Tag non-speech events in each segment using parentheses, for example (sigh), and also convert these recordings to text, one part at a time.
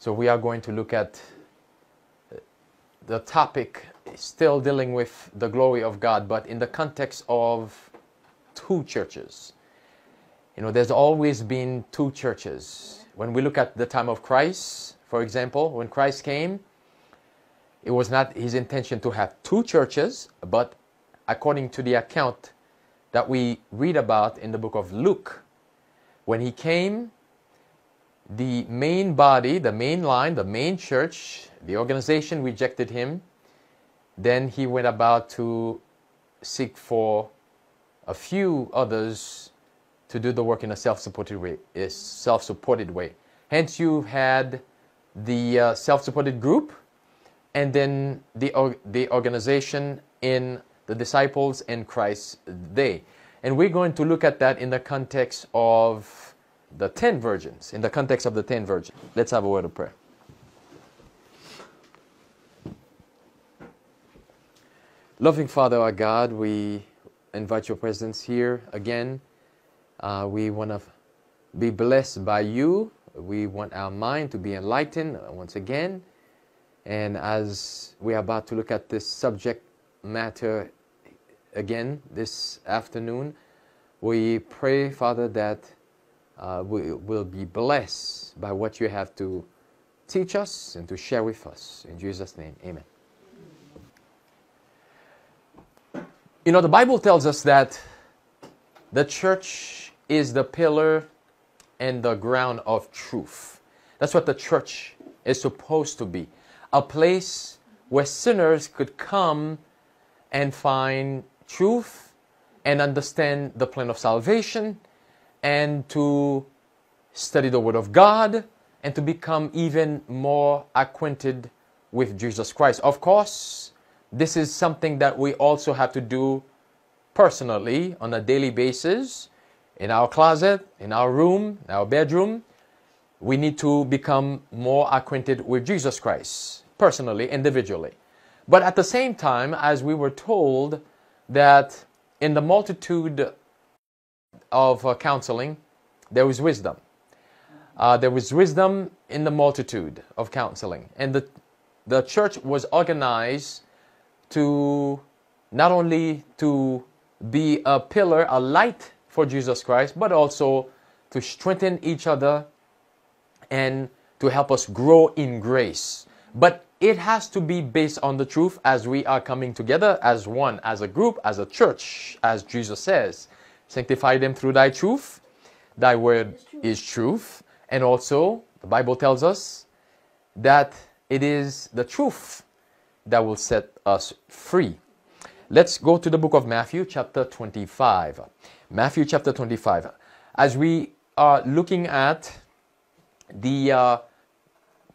So we are going to look at uh, the topic still dealing with the glory of God, but in the context of two churches. You know, there's always been two churches. When we look at the time of Christ, for example, when Christ came, it was not his intention to have two churches, but according to the account that we read about in the book of Luke, when he came, the main body, the main line, the main church, the organization rejected him. Then he went about to seek for a few others to do the work in a self-supported way. A self-supported way. Hence, you had the uh, self-supported group, and then the the organization in the disciples and Christ they. And we're going to look at that in the context of the ten virgins, in the context of the ten virgins. Let's have a word of prayer. Loving Father, our God, we invite your presence here again. Uh, we want to be blessed by you. We want our mind to be enlightened once again. And as we are about to look at this subject matter again this afternoon, we pray, Father, that uh, we will be blessed by what you have to teach us and to share with us. In Jesus' name, amen. You know, the Bible tells us that the church is the pillar and the ground of truth. That's what the church is supposed to be a place where sinners could come and find truth and understand the plan of salvation and to study the Word of God and to become even more acquainted with Jesus Christ. Of course, this is something that we also have to do personally on a daily basis in our closet, in our room, in our bedroom. We need to become more acquainted with Jesus Christ personally, individually. But at the same time, as we were told that in the multitude of uh, counseling, there was wisdom. Uh, there was wisdom in the multitude of counseling. And the, the church was organized to not only to be a pillar, a light for Jesus Christ, but also to strengthen each other and to help us grow in grace. But it has to be based on the truth as we are coming together as one, as a group, as a church, as Jesus says. Sanctify them through thy truth. Thy word is truth. And also, the Bible tells us that it is the truth that will set us free. Let's go to the book of Matthew, chapter 25. Matthew, chapter 25. As we are looking at the uh,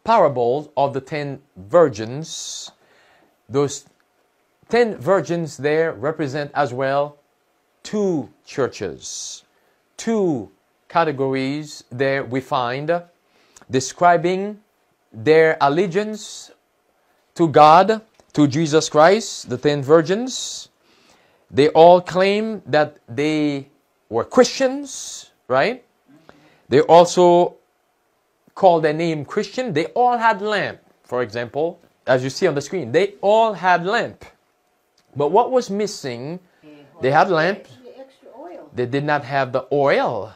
parable of the ten virgins, those ten virgins there represent as well two churches, two categories there we find describing their allegiance to God, to Jesus Christ, the ten virgins. They all claim that they were Christians, right? They also call their name Christian. They all had lamp, for example, as you see on the screen. They all had lamp. But what was missing they had lamp. They did not have the oil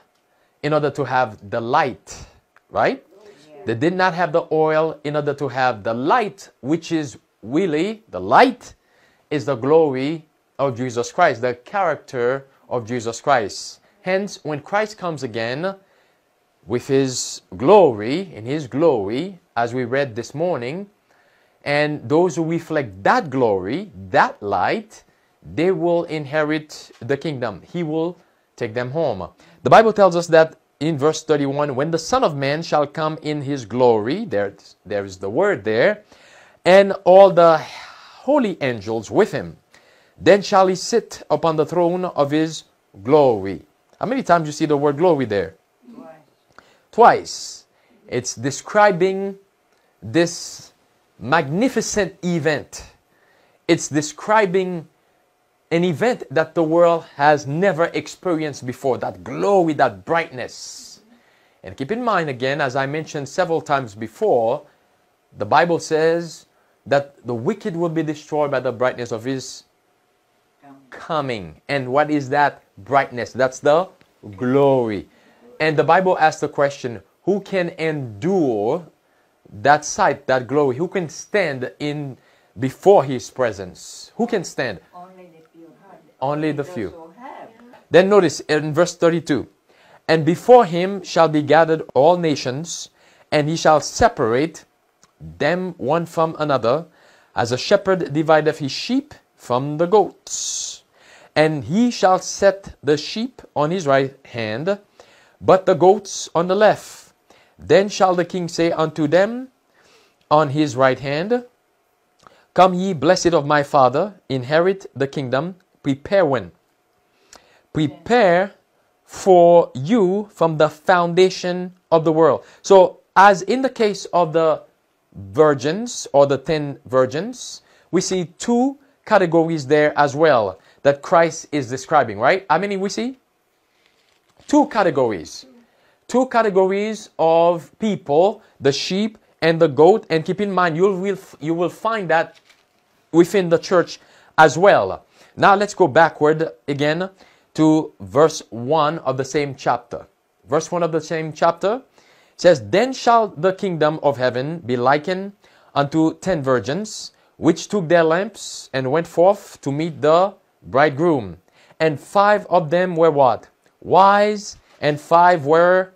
in order to have the light, right? They did not have the oil in order to have the light, which is really the light is the glory of Jesus Christ, the character of Jesus Christ. Hence, when Christ comes again with his glory, in his glory, as we read this morning, and those who reflect that glory, that light, they will inherit the kingdom. He will take them home. The Bible tells us that in verse 31 when the Son of Man shall come in his glory, there, there is the word there, and all the holy angels with him, then shall he sit upon the throne of his glory. How many times you see the word glory there? Twice. Twice. It's describing this magnificent event. It's describing an event that the world has never experienced before that glory, that brightness. And keep in mind again, as I mentioned several times before, the Bible says that the wicked will be destroyed by the brightness of his coming. And what is that brightness? That's the glory. And the Bible asks the question who can endure that sight, that glory? Who can stand in before his presence? Who can stand? Only. Only the few. Then notice in verse 32 And before him shall be gathered all nations, and he shall separate them one from another, as a shepherd divideth his sheep from the goats. And he shall set the sheep on his right hand, but the goats on the left. Then shall the king say unto them on his right hand, Come ye, blessed of my father, inherit the kingdom, prepare when? Prepare for you from the foundation of the world. So, as in the case of the virgins or the ten virgins, we see two categories there as well that Christ is describing, right? How many we see? Two categories. Two categories of people, the sheep and the goat. And keep in mind, you will, you will find that within the church as well. Now let's go backward again to verse 1 of the same chapter. Verse 1 of the same chapter says, Then shall the kingdom of heaven be likened unto ten virgins, which took their lamps and went forth to meet the bridegroom. And five of them were what? Wise, and five were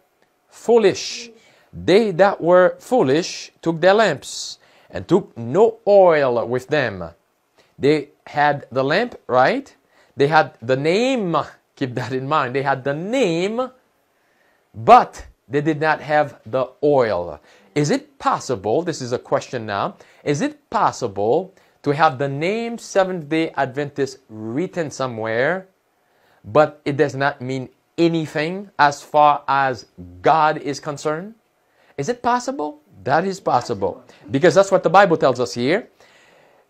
foolish. They that were foolish took their lamps and took no oil with them. They had the lamp, right? They had the name. Keep that in mind. They had the name, but they did not have the oil. Is it possible? This is a question now. Is it possible to have the name Seventh day Adventist written somewhere, but it does not mean anything as far as God is concerned? Is it possible? That is possible. Because that's what the Bible tells us here.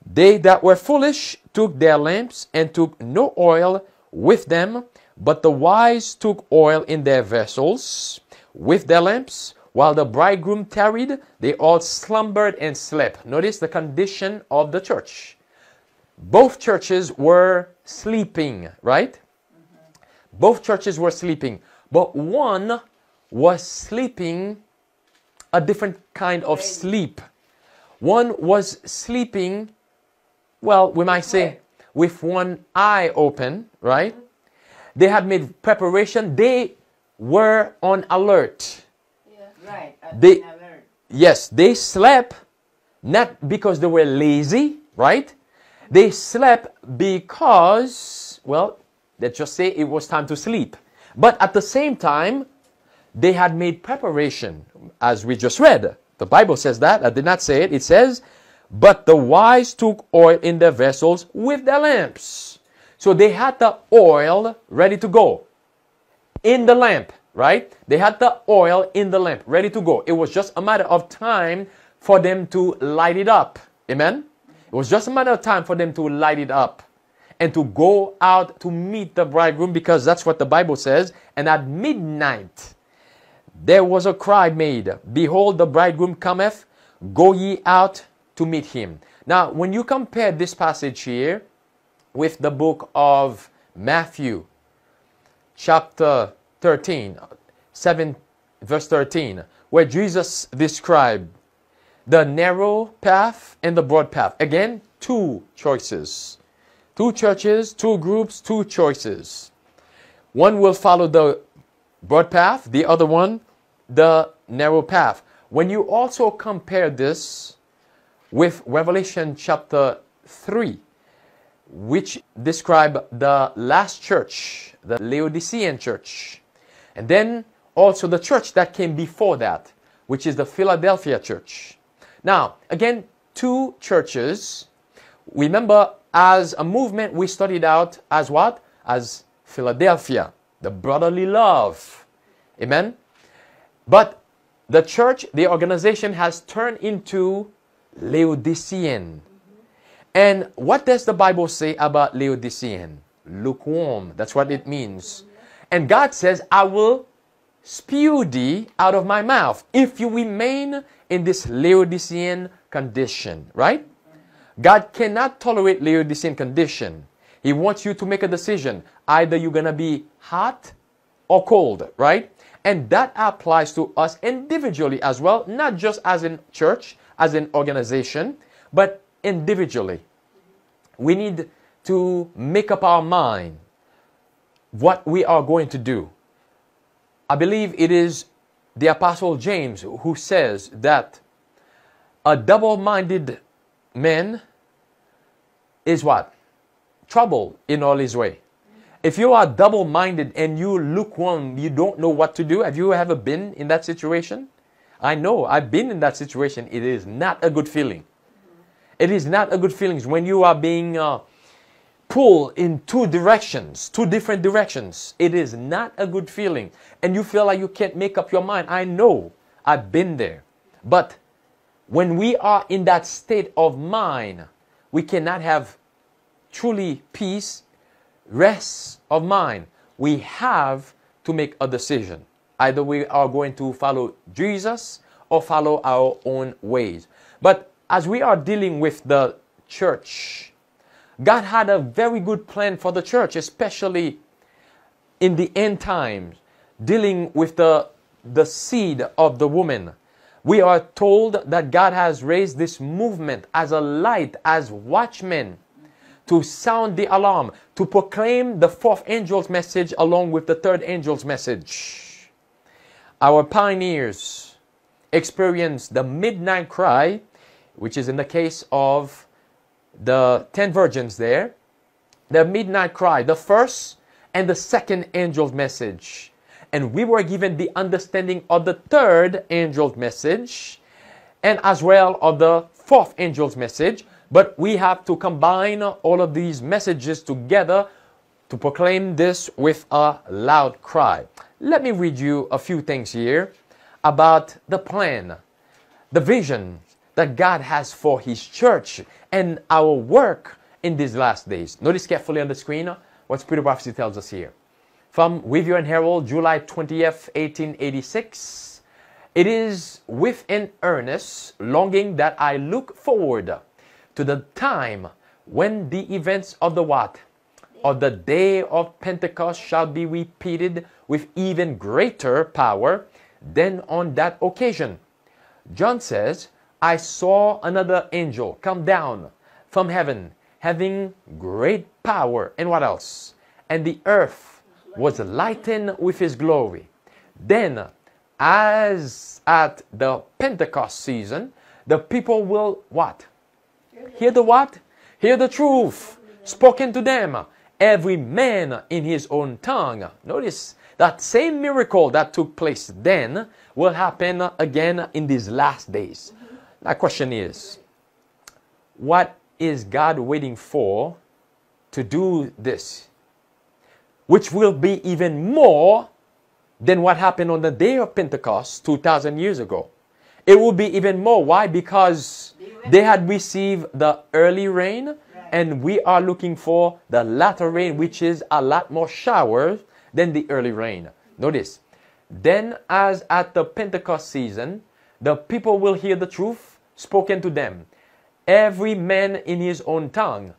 They that were foolish took their lamps and took no oil with them, but the wise took oil in their vessels with their lamps. While the bridegroom tarried, they all slumbered and slept. Notice the condition of the church. Both churches were sleeping, right? Both churches were sleeping, but one was sleeping a different kind of sleep. One was sleeping, well, we might say, with one eye open, right? They had made preparation. They were on alert. Right. uh, They- Yes, they slept not because they were lazy, right? They slept because, well, let's just say it was time to sleep. But at the same time, they had made preparation, as we just read. The Bible says that. I did not say it. It says, But the wise took oil in their vessels with their lamps. So they had the oil ready to go in the lamp, right? They had the oil in the lamp ready to go. It was just a matter of time for them to light it up. Amen? It was just a matter of time for them to light it up and to go out to meet the bridegroom because that's what the Bible says. And at midnight, there was a cry made Behold, the bridegroom cometh, go ye out to meet him. Now, when you compare this passage here with the book of Matthew, chapter 13, 7, verse 13, where Jesus described the narrow path and the broad path. Again, two choices. Two churches, two groups, two choices. One will follow the broad path, the other one, the narrow path. When you also compare this with Revelation chapter 3, which describe the last church, the Laodicean church, and then also the church that came before that, which is the Philadelphia church. Now, again, two churches. Remember, as a movement, we studied out as what? As Philadelphia, the brotherly love. Amen? But the church, the organization has turned into Laodicean. And what does the Bible say about Laodicean? Lukewarm. That's what it means. And God says, I will spew thee out of my mouth if you remain in this Laodicean condition, right? God cannot tolerate Laodicean condition. He wants you to make a decision. Either you're going to be hot or cold, right? And that applies to us individually as well, not just as in church, as an organization, but individually. We need to make up our mind what we are going to do. I believe it is the Apostle James who says that a double minded man is what? Trouble in all his way. If you are double minded and you lukewarm, you don't know what to do. Have you ever been in that situation? I know, I've been in that situation. It is not a good feeling. It is not a good feeling when you are being uh, pulled in two directions, two different directions. It is not a good feeling. And you feel like you can't make up your mind. I know, I've been there. But when we are in that state of mind, we cannot have truly peace, rest of mind. We have to make a decision. Either we are going to follow Jesus or follow our own ways. But as we are dealing with the church, God had a very good plan for the church, especially in the end times, dealing with the, the seed of the woman. We are told that God has raised this movement as a light, as watchmen, to sound the alarm, to proclaim the fourth angel's message along with the third angel's message. Our pioneers experienced the midnight cry, which is in the case of the ten virgins there, the midnight cry, the first and the second angel's message and we were given the understanding of the third angel's message and as well of the fourth angel's message. But we have to combine all of these messages together to proclaim this with a loud cry. Let me read you a few things here about the plan, the vision that God has for His church and our work in these last days. Notice carefully on the screen what Spirit Prophecy tells us here from Review and Herald, July 20th, 1886. It is with an earnest longing that I look forward to the time when the events of the what? Of the day of Pentecost shall be repeated with even greater power than on that occasion. John says, I saw another angel come down from heaven, having great power. And what else? And the earth was lightened with his glory. Then, as at the Pentecost season, the people will what? Hear the what? Hear the truth spoken to them, every man in his own tongue. Notice that same miracle that took place then will happen again in these last days. My question is, what is God waiting for to do this? which will be even more than what happened on the day of Pentecost 2,000 years ago. It will be even more. Why? Because they had received the early rain, and we are looking for the latter rain, which is a lot more showers than the early rain. Notice, then as at the Pentecost season, the people will hear the truth spoken to them, every man in his own tongue.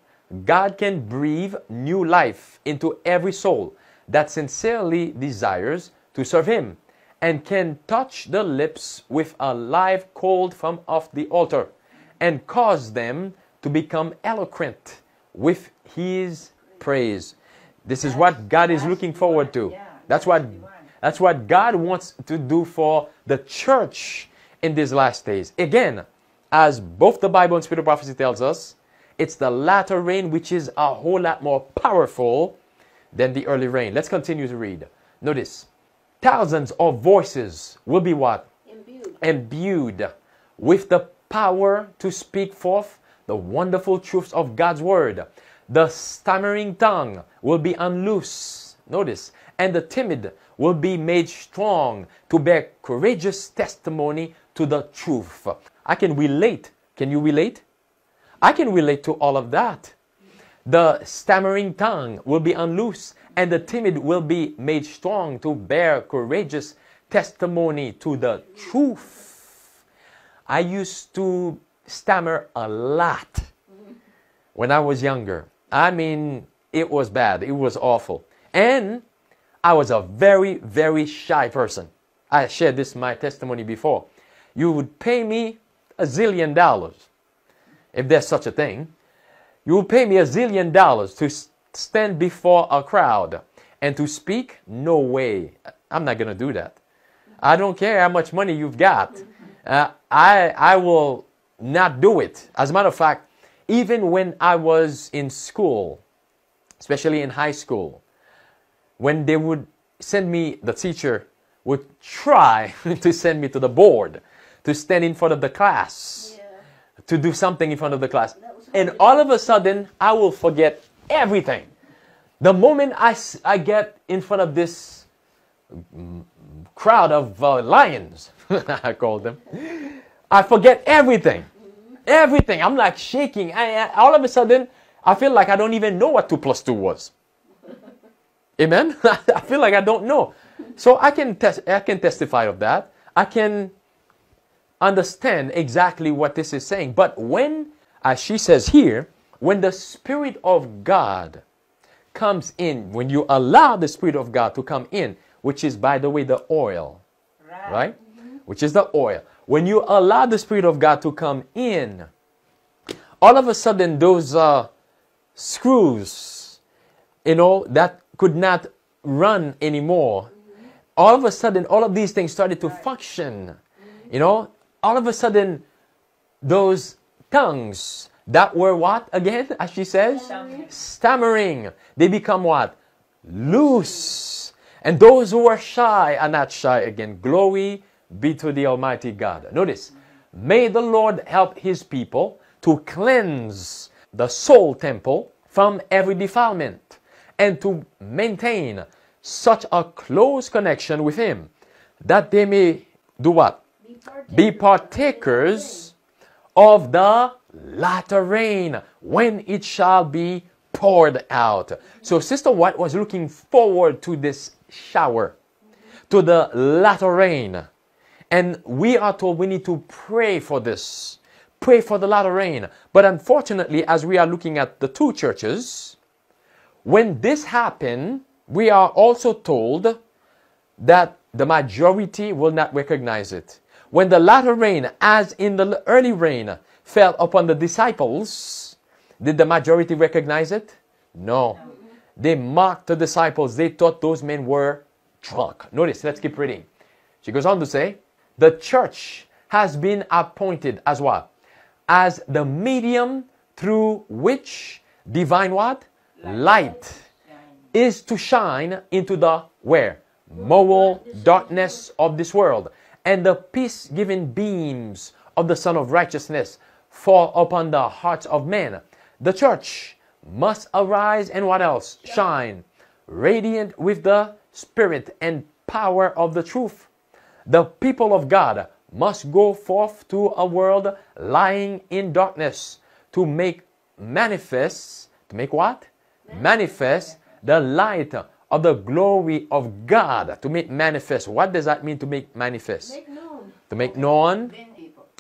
God can breathe new life into every soul that sincerely desires to serve Him and can touch the lips with a live coal from off the altar and cause them to become eloquent with His praise. This is what God is looking forward to. That's what that's what God wants to do for the church in these last days. Again, as both the Bible and Spirit of Prophecy tells us, it's the latter rain which is a whole lot more powerful than the early rain. Let's continue to read. Notice, thousands of voices will be what? Imbued. Imbued with the power to speak forth the wonderful truths of God's word. The stammering tongue will be unloosed. Notice, and the timid will be made strong to bear courageous testimony to the truth. I can relate. Can you relate? I can relate to all of that. The stammering tongue will be unloosed, and the timid will be made strong to bear courageous testimony to the truth. I used to stammer a lot when I was younger. I mean, it was bad. It was awful. And I was a very, very shy person. I shared this my testimony before. You would pay me a zillion dollars, if there's such a thing. You would pay me a zillion dollars to stand before a crowd and to speak? No way. I'm not going to do that. I don't care how much money you've got. Uh, I, I will not do it. As a matter of fact, even when I was in school, especially in high school, when they would send me, the teacher would try (laughs) to send me to the board to stand in front of the class, yeah. to do something in front of the class. And all of a sudden, I will forget everything. The moment I, I get in front of this crowd of uh, lions, (laughs) I call them, I forget everything. Everything. I'm like shaking. I, I, all of a sudden, I feel like I don't even know what 2 plus 2 was. Amen? (laughs) I feel like I don't know. So I can, tes- I can testify of that. I can understand exactly what this is saying. But when, as she says here, when the Spirit of God comes in, when you allow the Spirit of God to come in, which is, by the way, the oil, right? right? Mm-hmm. Which is the oil. When you allow the Spirit of God to come in, all of a sudden those uh, screws, you know, that could not run anymore, all of a sudden all of these things started to function. You know, all of a sudden those tongues that were what again, as she says? Stammering. Stammering. They become what? Loose. And those who are shy are not shy again. Glory be to the Almighty God. Notice, may the Lord help His people to cleanse the soul temple from every defilement and to maintain such a close connection with Him that they may do what? Be partakers, be partakers of the latter rain when it shall be poured out. So Sister White was looking forward to this shower, to the latter rain. And we are told we need to pray for this. Pray for the latter rain. But unfortunately, as we are looking at the two churches, when this happened, we are also told that the majority will not recognize it. When the latter rain, as in the early rain, fell upon the disciples, did the majority recognize it? No. They mocked the disciples. They thought those men were drunk. Notice, let's keep reading. She goes on to say, the church has been appointed as what? As the medium through which divine what? Light is to shine into the where? Moral darkness of this world. And the peace giving beams of the Sun of Righteousness fall upon the hearts of men. The church must arise and what else? Shine, radiant with the spirit and power of the truth. The people of God must go forth to a world lying in darkness to make manifest, to make what? Manifest the light of the glory of God. To make manifest. What does that mean to make manifest? Make known. To make known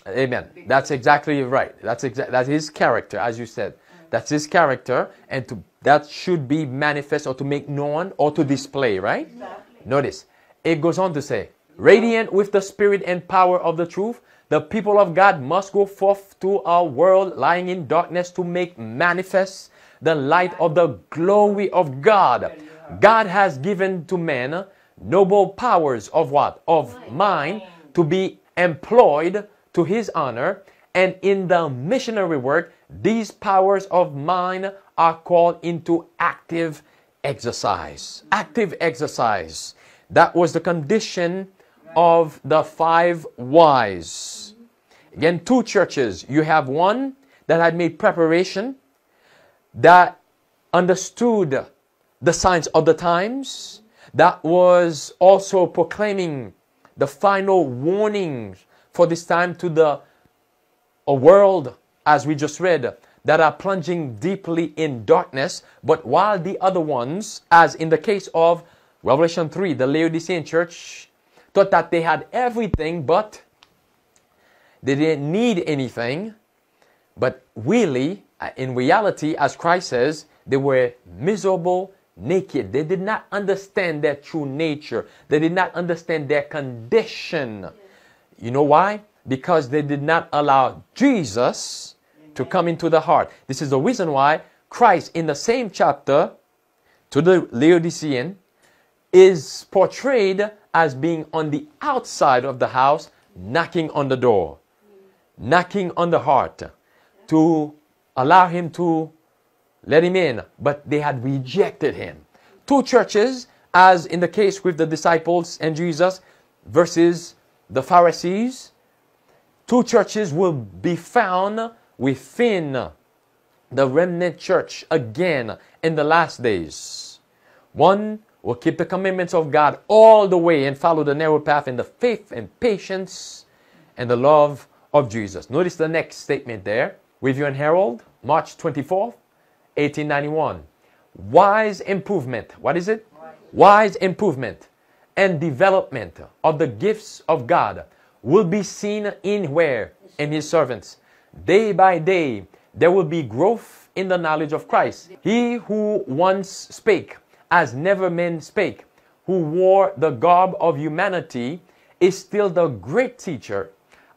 Amen. That's exactly right. That's exa- that's his character, as you said. That's his character, and to that should be manifest or to make known or to display, right? Exactly. Notice it goes on to say, radiant with the spirit and power of the truth, the people of God must go forth to a world lying in darkness to make manifest the light of the glory of God. God has given to men noble powers of what? Of mind to be employed to his honor. And in the missionary work, these powers of mind are called into active exercise. Active exercise. That was the condition of the five wise. Again, two churches. You have one that had made preparation, that understood the signs of the times, that was also proclaiming the final warnings for this time to the a world, as we just read, that are plunging deeply in darkness. But while the other ones, as in the case of Revelation 3, the Laodicean church, thought that they had everything, but they didn't need anything. But really, uh, in reality, as Christ says, they were miserable, naked. They did not understand their true nature. They did not understand their condition. You know why? Because they did not allow Jesus to come into the heart. This is the reason why Christ, in the same chapter to the Laodicean, is portrayed as being on the outside of the house, knocking on the door, knocking on the heart to allow him to let him in, but they had rejected him. Two churches, as in the case with the disciples and Jesus versus the Pharisees, two churches will be found within the remnant church again in the last days. One will keep the commandments of God all the way and follow the narrow path in the faith and patience and the love of Jesus. Notice the next statement there. Review and Herald, March 24th, 1891. Wise improvement. What is it? Wise improvement and development of the gifts of God will be seen in where? In His servants. Day by day, there will be growth in the knowledge of Christ. He who once spake as never men spake, who wore the garb of humanity, is still the great teacher.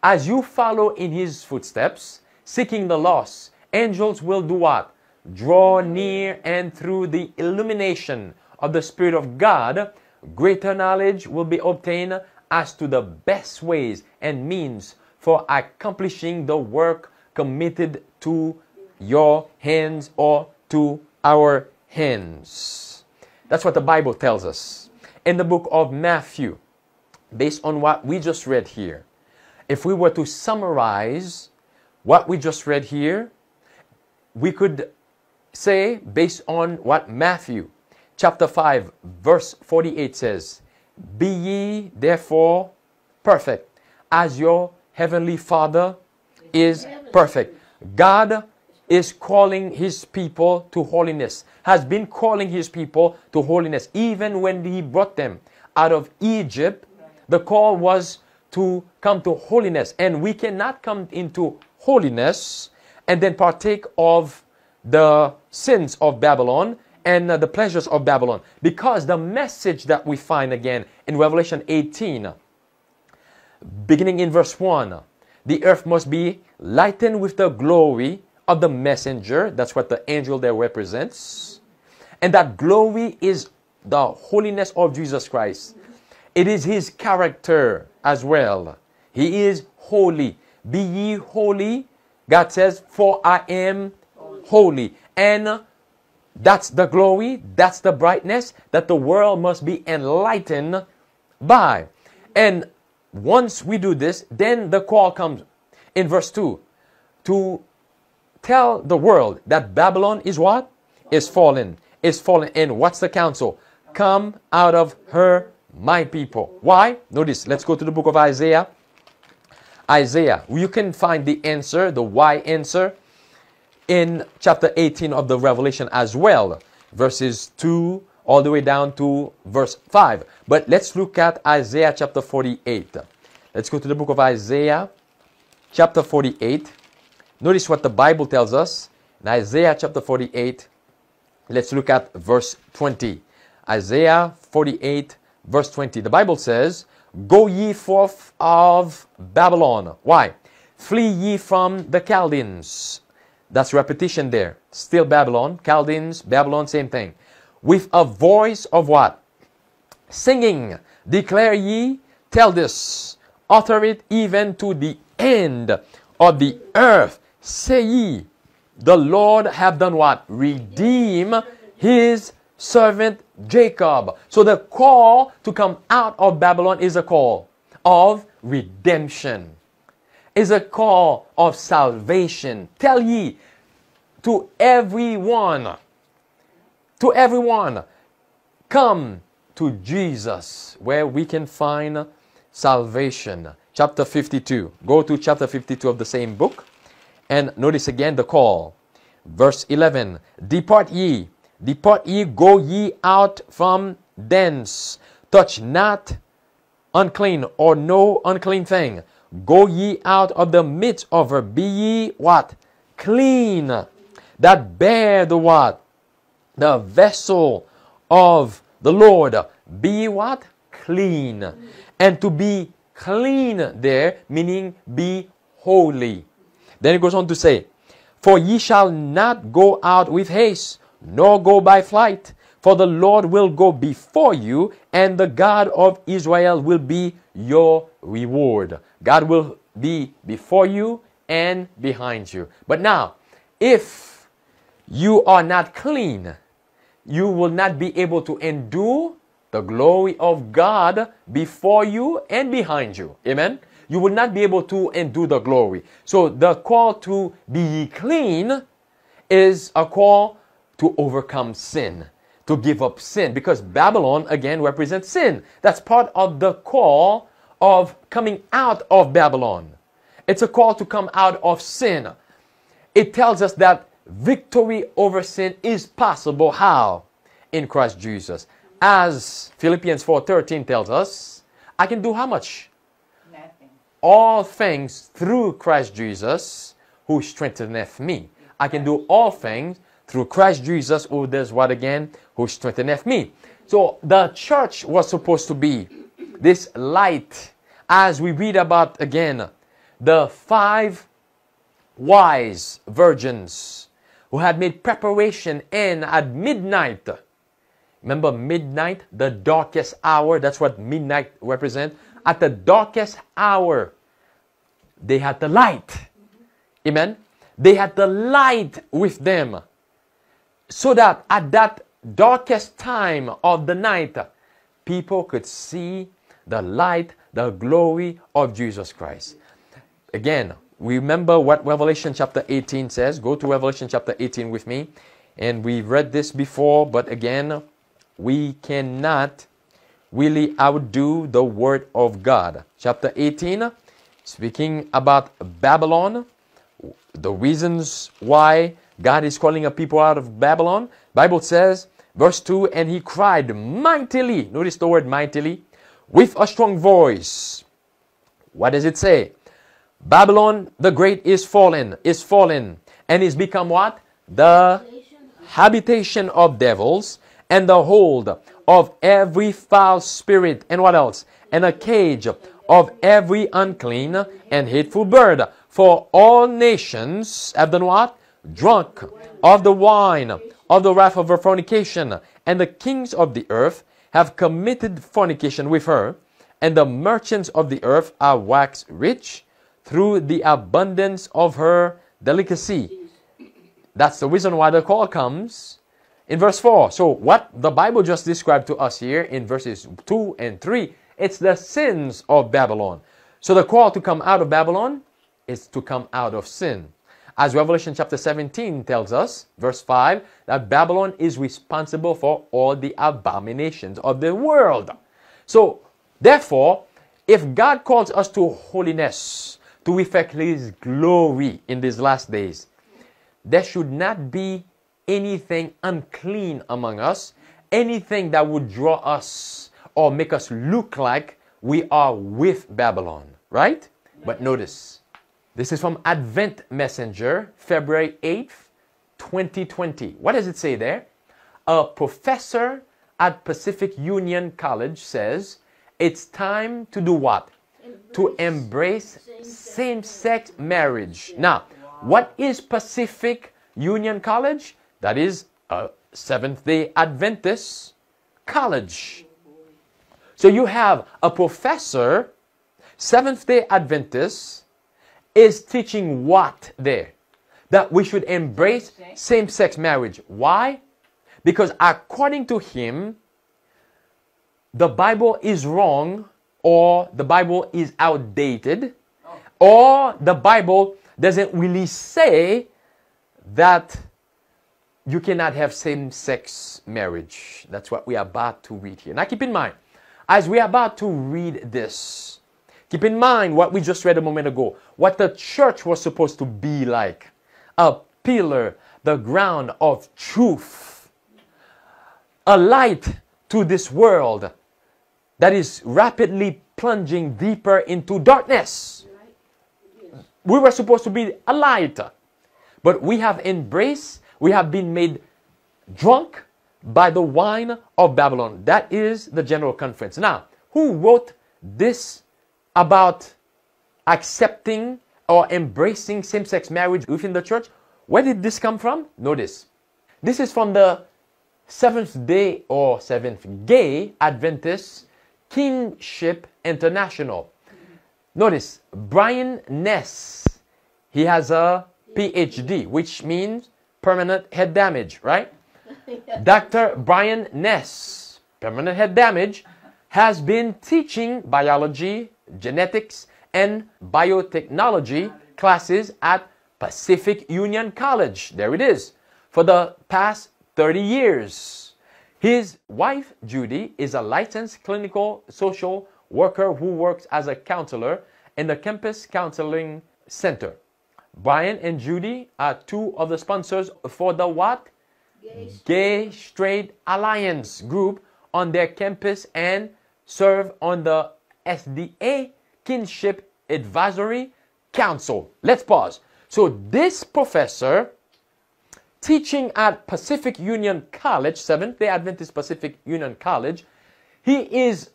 As you follow in his footsteps, seeking the lost, angels will do what? Draw near and through the illumination of the Spirit of God, greater knowledge will be obtained as to the best ways and means for accomplishing the work committed to your hands or to our hands. That's what the Bible tells us. In the book of Matthew, based on what we just read here, if we were to summarize what we just read here, we could say, based on what Matthew chapter 5, verse 48 says, Be ye therefore perfect, as your heavenly Father is perfect. God is calling his people to holiness, has been calling his people to holiness. Even when he brought them out of Egypt, the call was to come to holiness. And we cannot come into holiness and then partake of the sins of Babylon and uh, the pleasures of Babylon. Because the message that we find again in Revelation 18, beginning in verse 1, the earth must be lightened with the glory of the messenger. That's what the angel there represents. And that glory is the holiness of Jesus Christ. It is his character as well. He is holy. Be ye holy. God says, For I am holy. And that's the glory, that's the brightness that the world must be enlightened by. And once we do this, then the call comes in verse 2 to tell the world that Babylon is what? Is fallen. Is fallen. And what's the counsel? Come out of her, my people. Why? Notice, let's go to the book of Isaiah. Isaiah. You can find the answer, the why answer, in chapter 18 of the Revelation as well, verses 2 all the way down to verse 5. But let's look at Isaiah chapter 48. Let's go to the book of Isaiah chapter 48. Notice what the Bible tells us in Isaiah chapter 48. Let's look at verse 20. Isaiah 48, verse 20. The Bible says, Go ye forth of Babylon. Why? Flee ye from the Chaldeans. That's repetition there. Still Babylon, Chaldeans, Babylon, same thing. With a voice of what? Singing. Declare ye, tell this, utter it even to the end of the earth. Say ye, the Lord have done what? Redeem his servant Jacob. So the call to come out of Babylon is a call of redemption is a call of salvation. Tell ye to everyone, to everyone, come to Jesus where we can find salvation. Chapter 52. Go to chapter 52 of the same book and notice again the call. Verse 11 Depart ye, depart ye, go ye out from thence, touch not unclean or no unclean thing. Go ye out of the midst of her. Be ye what? Clean. That bear the what? The vessel of the Lord. Be what? Clean. And to be clean there, meaning be holy. Then it goes on to say, For ye shall not go out with haste, nor go by flight, for the Lord will go before you, and the God of Israel will be your reward. God will be before you and behind you. But now, if you are not clean, you will not be able to endure the glory of God before you and behind you. Amen. You will not be able to endure the glory. So the call to be clean is a call to overcome sin, to give up sin, because Babylon again represents sin. That's part of the call of coming out of Babylon. It's a call to come out of sin. It tells us that victory over sin is possible. How? In Christ Jesus. As Philippians 4:13 tells us, I can do how much? All things through Christ Jesus who strengtheneth me. I can do all things through Christ Jesus who does what again? Who strengtheneth me. So the church was supposed to be this light as we read about again the five wise virgins who had made preparation and at midnight remember midnight the darkest hour that's what midnight represents at the darkest hour they had the light. Amen? They had the light with them. So that at that darkest time of the night people could see the light the glory of jesus christ. Again remember what revelation chapter 18 says. Go to revelation chapter 18 with me. And we've read this before but again we cannot really outdo the word of god. Chapter 18 speaking about babylon the reasons why god is calling a people out of babylon bible says verse 2 and he cried mightily notice the word mightily with a strong voice. What does it say? Babylon the great is fallen is fallen and is become what? The habitation of devils and the hold of every foul spirit. And what else? And a cage of every unclean and hateful bird. For all nations have done what? Drunk of the wine of the wrath of her fornication. And the kings of the earth have committed fornication with her. And the merchants of the earth are waxed rich through the abundance of her delicacy. That's the reason why the call comes in verse 4. So, what the Bible just described to us here in verses 2 and 3, it's the sins of Babylon. So, the call to come out of Babylon is to come out of sin. As Revelation chapter 17 tells us, verse 5, that Babylon is responsible for all the abominations of the world. So, therefore, if God calls us to holiness, to reflect His glory in these last days, there should not be anything unclean among us, anything that would draw us or make us look like we are with Babylon, right? But notice, this is from Advent Messenger, February 8th, 2020. What does it say there? A professor at Pacific Union College says it's time to do what? to embrace same sex marriage. Now, what is Pacific Union College? That is a Seventh day Adventist college. So you have a professor, Seventh day Adventist, is teaching what there? That we should embrace same sex marriage. Why? Because according to him, the Bible is wrong, or the Bible is outdated, oh. or the Bible doesn't really say that you cannot have same sex marriage. That's what we are about to read here. Now, keep in mind, as we are about to read this, keep in mind what we just read a moment ago, what the church was supposed to be like a pillar, the ground of truth, a light to this world that is rapidly plunging deeper into darkness. We were supposed to be a light, but we have embraced, we have been made drunk by the wine of Babylon. That is the General Conference. Now, who wrote this about accepting or embracing same sex marriage within the church? Where did this come from? Notice. This is from the Seventh day or Seventh Gay Adventist Kinship International. Notice Brian Ness. He has a PhD, which means permanent head damage, right? (laughs) Dr. Brian Ness, permanent head damage, has been teaching biology, genetics, and biotechnology classes at Pacific Union College. There it is. For the past 30 years. His wife, Judy, is a licensed clinical social worker who works as a counselor in the Campus Counseling Center. Brian and Judy are two of the sponsors for the what? Gay. Straight Alliance group on their campus and serve on the SDA Kinship Advisory Council. Let's pause. So this professor teaching at Pacific Union College, Seventh day Adventist Pacific Union College. He is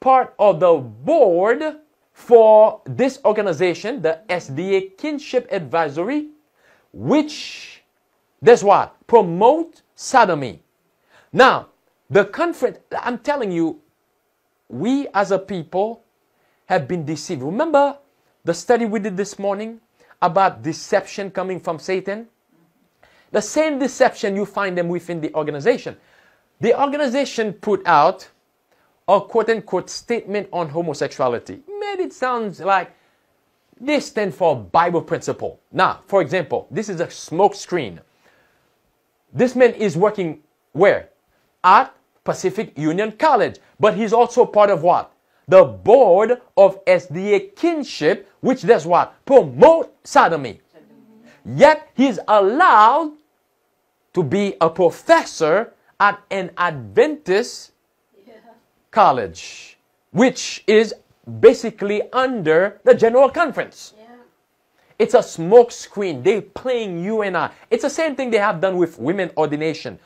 part of the board for this organization, the SDA Kinship Advisory, which, does what? Promote sodomy. Now, the conference, I'm telling you, we as a people have been deceived. Remember the study we did this morning about deception coming from Satan? The same deception you find them within the organization. The organization put out a quote unquote statement on homosexuality. Made it sound like this stands for Bible principle. Now, for example, this is a smoke screen. This man is working where? At Pacific Union College. But he's also part of what? The board of SDA kinship, which does what? Promote sodomy. Yet he's allowed to be a professor at an Adventist college, which is basically under the General Conference. It's a smoke screen. They're playing you and I. It's the same thing they have done with women ordination.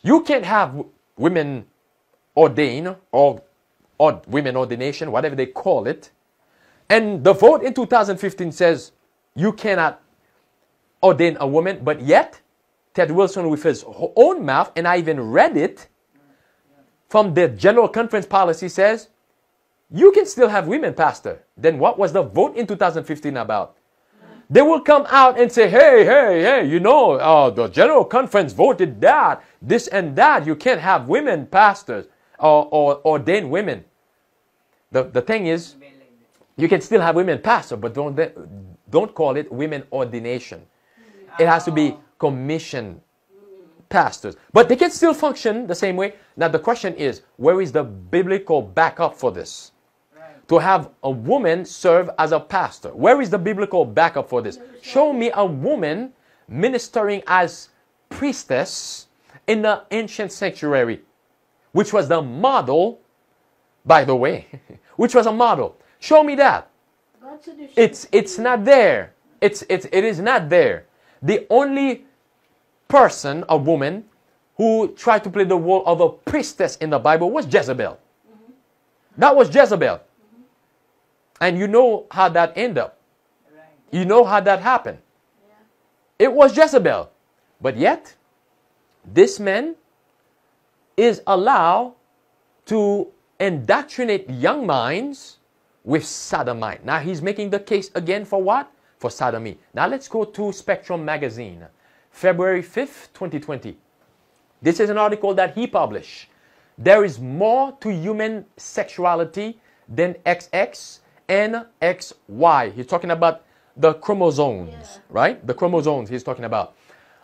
You can't have women ordain or, or women ordination, whatever they call it. And the vote in 2015 says you cannot ordain a woman, but yet Ted Wilson, with his own mouth, and I even read it from the General Conference policy, says you can still have women pastor. Then what was the vote in 2015 about? They will come out and say, hey, hey, hey, you know, uh, the General Conference voted that, this and that. You can't have women pastors or, or ordain women. The, the thing is, you can still have women pastor, but don't, don't call it women ordination. It has to be commission pastors. But they can still function the same way. Now, the question is where is the biblical backup for this? To have a woman serve as a pastor. Where is the biblical backup for this? Show me a woman ministering as priestess in the ancient sanctuary, which was the model, by the way, (laughs) which was a model. Show me that. God said there should It's it's not there. It's it's it is not there. The only person, a woman, who tried to play the role of a priestess in the Bible was Jezebel. Mm-hmm. That was Jezebel. And you know how that ended up. You know how that happened. It was Jezebel. But yet, this man is allowed to indoctrinate young minds with sodomite. Now he's making the case again for what? For sodomy. Now let's go to Spectrum magazine, February 5th, 2020. This is an article that he published. There is more to human sexuality than XX and XY. He's talking about the chromosomes, Yeah. right? The chromosomes he's talking about.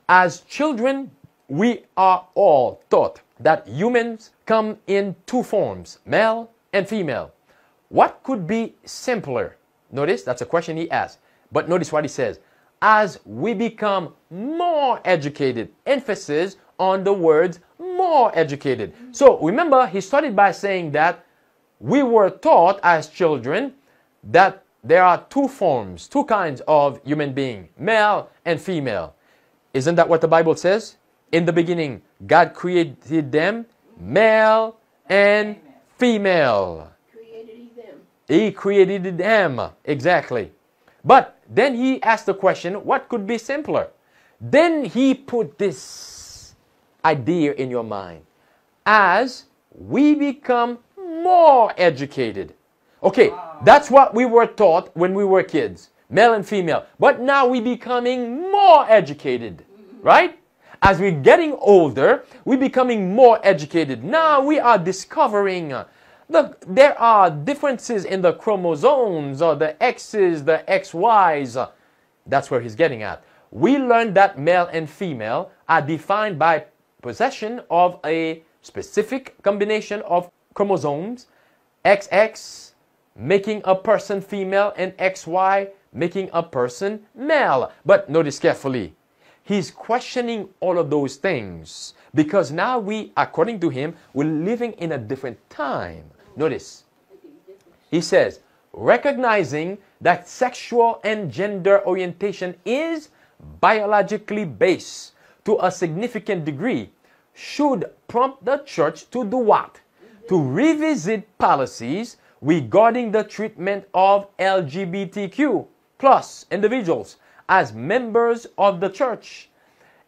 As children, we are all taught that humans come in two forms, male and female. What could be simpler? Notice that's a question he asks. But notice what he says. As we become more educated, emphasis on the words more educated. So remember, he started by saying that we were taught as children that there are two forms, two kinds of human being, male and female. Isn't that what the Bible says? In the beginning, God created them male and female. Created he created them, exactly. But then he asked the question what could be simpler? Then he put this idea in your mind. As we become more educated. Okay, that's what we were taught when we were kids, male and female. But now we're becoming more educated, right? As we're getting older, we're becoming more educated. Now we are discovering uh, the, there are differences in the chromosomes or the X's, the XY's. uh, That's where he's getting at. We learned that male and female are defined by possession of a specific combination of chromosomes, XX making a person female and XY making a person male. But notice carefully, he's questioning all of those things because now we, according to him, we're living in a different time. Notice, he says, recognizing that sexual and gender orientation is biologically based to a significant degree should prompt the church to do what? To revisit policies regarding the treatment of LGBTQ plus individuals as members of the church.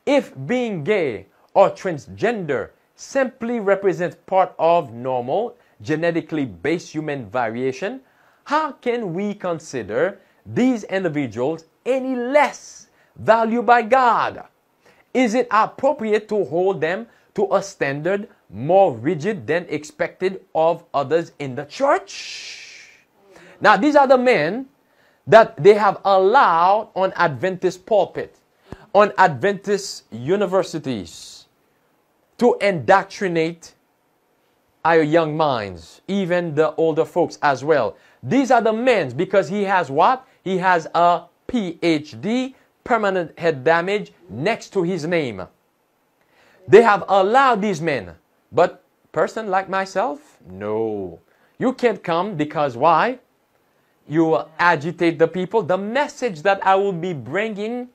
If being gay or transgender simply represents part of normal genetically based human variation, how can we consider these individuals any less valued by God? Is it appropriate to hold them to a standard more rigid than expected of others in the church? Now, these are the men that they have allowed on Adventist pulpit, on Adventist universities to indoctrinate our young minds, even the older folks as well. These are the men because he has what? He has a PhD, permanent head damage, next to his name. They have allowed these men. But person like myself, no. You can't come because why? You agitate the people. The message that I will be bringing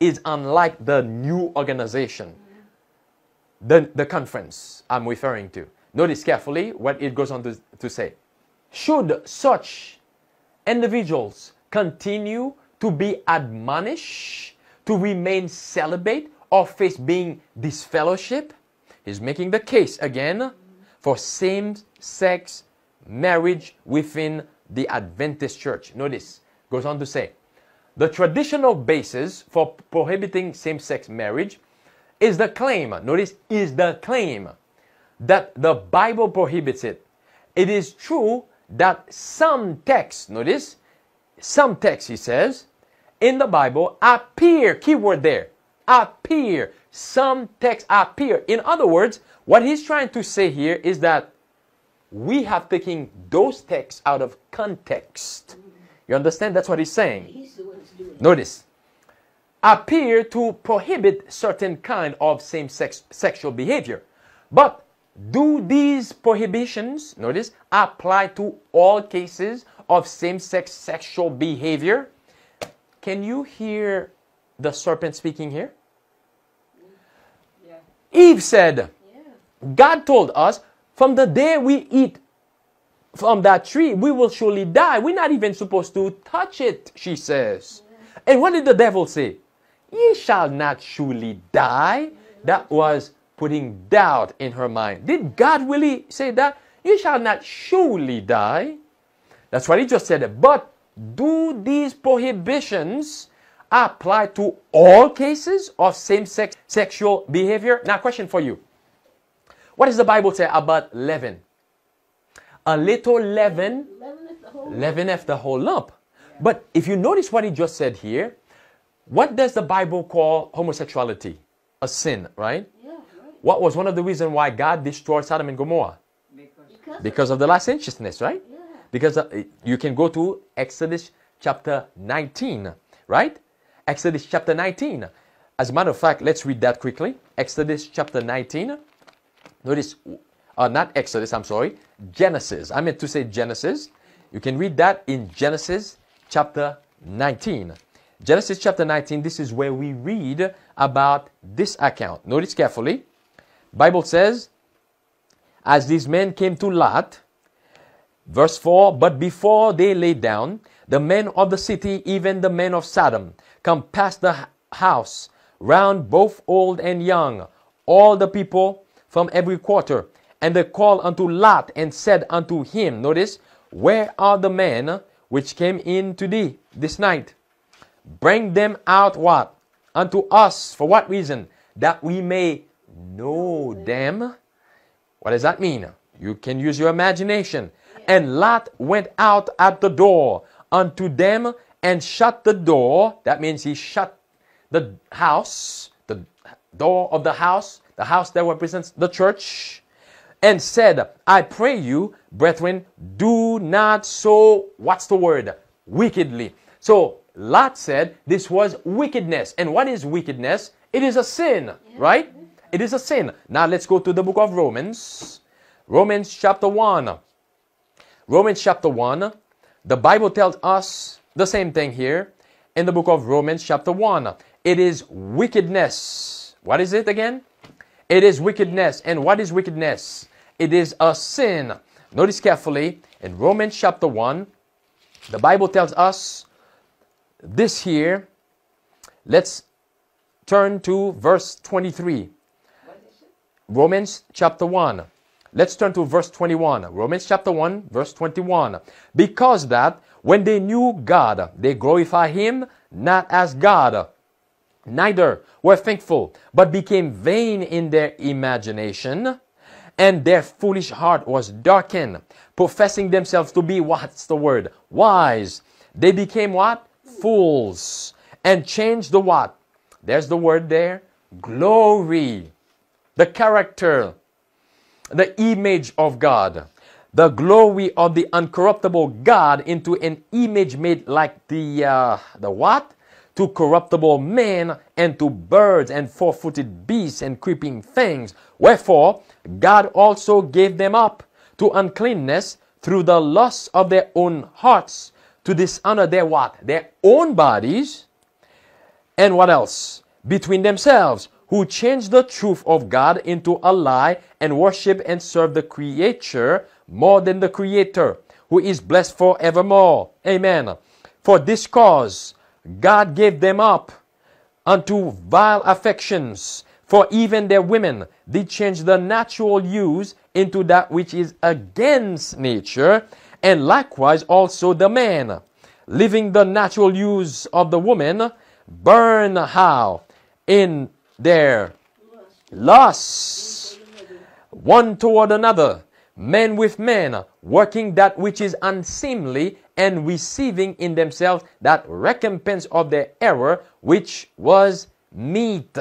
is unlike the new organization, the, the conference I'm referring to. Notice carefully what it goes on to, to say. Should such individuals continue to be admonished to remain celibate or face being disfellowship? He's making the case again for same sex marriage within the Adventist church. Notice, goes on to say, the traditional basis for prohibiting same sex marriage is the claim, notice, is the claim that the Bible prohibits it. It is true that some texts, notice, some texts, he says, in the Bible appear, keyword there, appear. Some texts appear. In other words, what he's trying to say here is that we have taken those texts out of context. You understand? That's what he's saying. He's the one doing. Notice, appear to prohibit certain kind of same-sex sexual behavior. But do these prohibitions, notice, apply to all cases of same-sex sexual behavior? Can you hear the serpent speaking here? Eve said, Yeah. God told us from the day we eat from that tree, we will surely die. We're not even supposed to touch it, she says. And what did the devil say? Ye shall not surely die. That was putting doubt in her mind. Did God really say that? You shall not surely die. That's what he just said. But do these prohibitions apply to all cases of same sex sexual behavior? Now, question for you. What does the Bible say about leaven? A little leaven Leaveneth the whole leaveneth the whole lump. But if you notice what he just said here, what does the Bible call homosexuality? A sin, right? Yeah, right. What was one of the reasons why God destroyed Sodom and Gomorrah? Because, Because of the licentiousness, right? yeah. Because uh, you can go to Exodus chapter 19, right? Exodus chapter 19. As a matter of fact, let's read that quickly. Exodus chapter 19. Notice uh, not Exodus, I'm sorry, Genesis. I meant to say Genesis. You can read that in Genesis chapter 19. Genesis chapter 19, this is where we read about this account. Notice carefully. Bible says, as these men came to Lot, verse 4, but before they lay down, the men of the city, even the men of Sodom, come past the house, round both old and young, all the people from every quarter. And they called unto Lot and said unto him, notice, where are the men which came in to thee this night? Bring them out what? Unto us. For what reason? That we may know them. What does that mean? You can use your imagination. And Lot went out at the door unto them and shut the door. That means he shut the house, the door of the house, the house that represents the church, and said, I pray you, brethren, do not so, what's the word? Wickedly. So Lot said this was wickedness. And what is wickedness? It is a sin, right? It is a sin. Now let's go to the book of Romans. Romans chapter 1. Romans chapter 1. The Bible tells us the same thing here in the book of Romans chapter 1. It is wickedness. What is it again? It is wickedness. And what is wickedness? It is a sin. Notice carefully in Romans chapter 1, the Bible tells us this here. Let's turn to verse 23. Romans chapter 1. Let's turn to verse 21. Romans chapter 1, verse 21. Because that when they knew God, they glorified Him not as God, neither were thankful, but became vain in their imagination, and their foolish heart was darkened, professing themselves to be, what's the word? Wise. They became what? Fools. And changed the what? There's the word there. Glory. The character. The image of God. The glory of the uncorruptible God into an image made like the, uh, the what? to corruptible men and to birds and four footed beasts and creeping things. Wherefore, God also gave them up to uncleanness through the lusts of their own hearts to dishonor their what? Their own bodies. And what else? Between themselves, who changed the truth of God into a lie and worship and serve the creature more than the creator, who is blessed forevermore. Amen. For this cause, God gave them up unto vile affections. For even their women did change the natural use into that which is against nature, and likewise also the man, leaving the natural use of the woman, burn how? In their lusts, one toward another, men with men, working that which is unseemly, and receiving in themselves that recompense of their error, which was meat.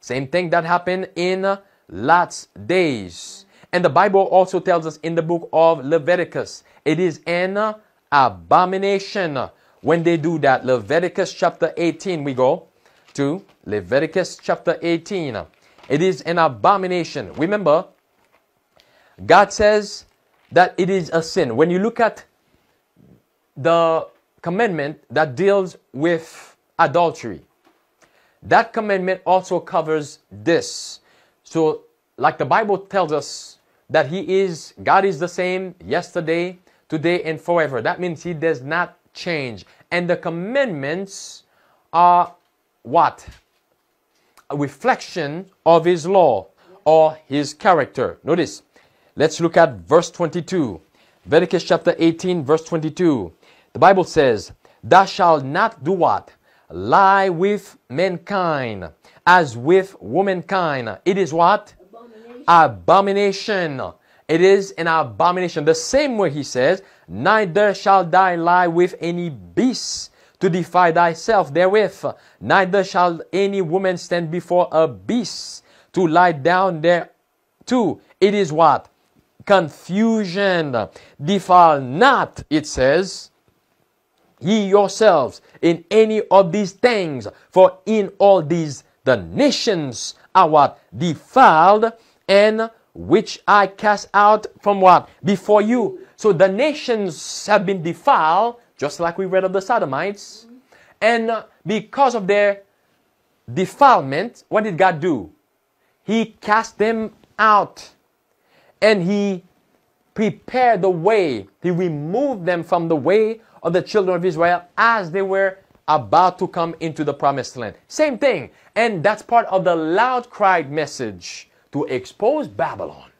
Same thing that happened in Lot's days. And the Bible also tells us in the book of Leviticus, it is an abomination when they do that. Leviticus chapter 18, we go to Leviticus chapter 18. It is an abomination. Remember, God says that it is a sin. When you look at the commandment that deals with adultery, that commandment also covers this. So, like the Bible tells us that He is, God is the same yesterday, today, and forever. That means He does not change. And the commandments are what? A reflection of His law or His character. Notice, let's look at verse 22. Leviticus chapter 18, verse 22. The Bible says, Thou shalt not do what? Lie with mankind as with womankind. It is what? Abomination. Abomination. It is an abomination. The same way he says, Neither shall thou lie with any beast to defy thyself therewith. Neither shall any woman stand before a beast to lie down there too. It is what? Confusion. Defile not, it says, ye yourselves in any of these things, for in all these the nations are what? Defiled and which I cast out from what? Before you. So the nations have been defiled, just like we read of the Sodomites. And because of their defilement, what did God do? He cast them out and he prepared the way. He removed them from the way of the children of Israel as they were about to come into the promised land. Same thing. And that's part of the loud cried message to expose Babylon.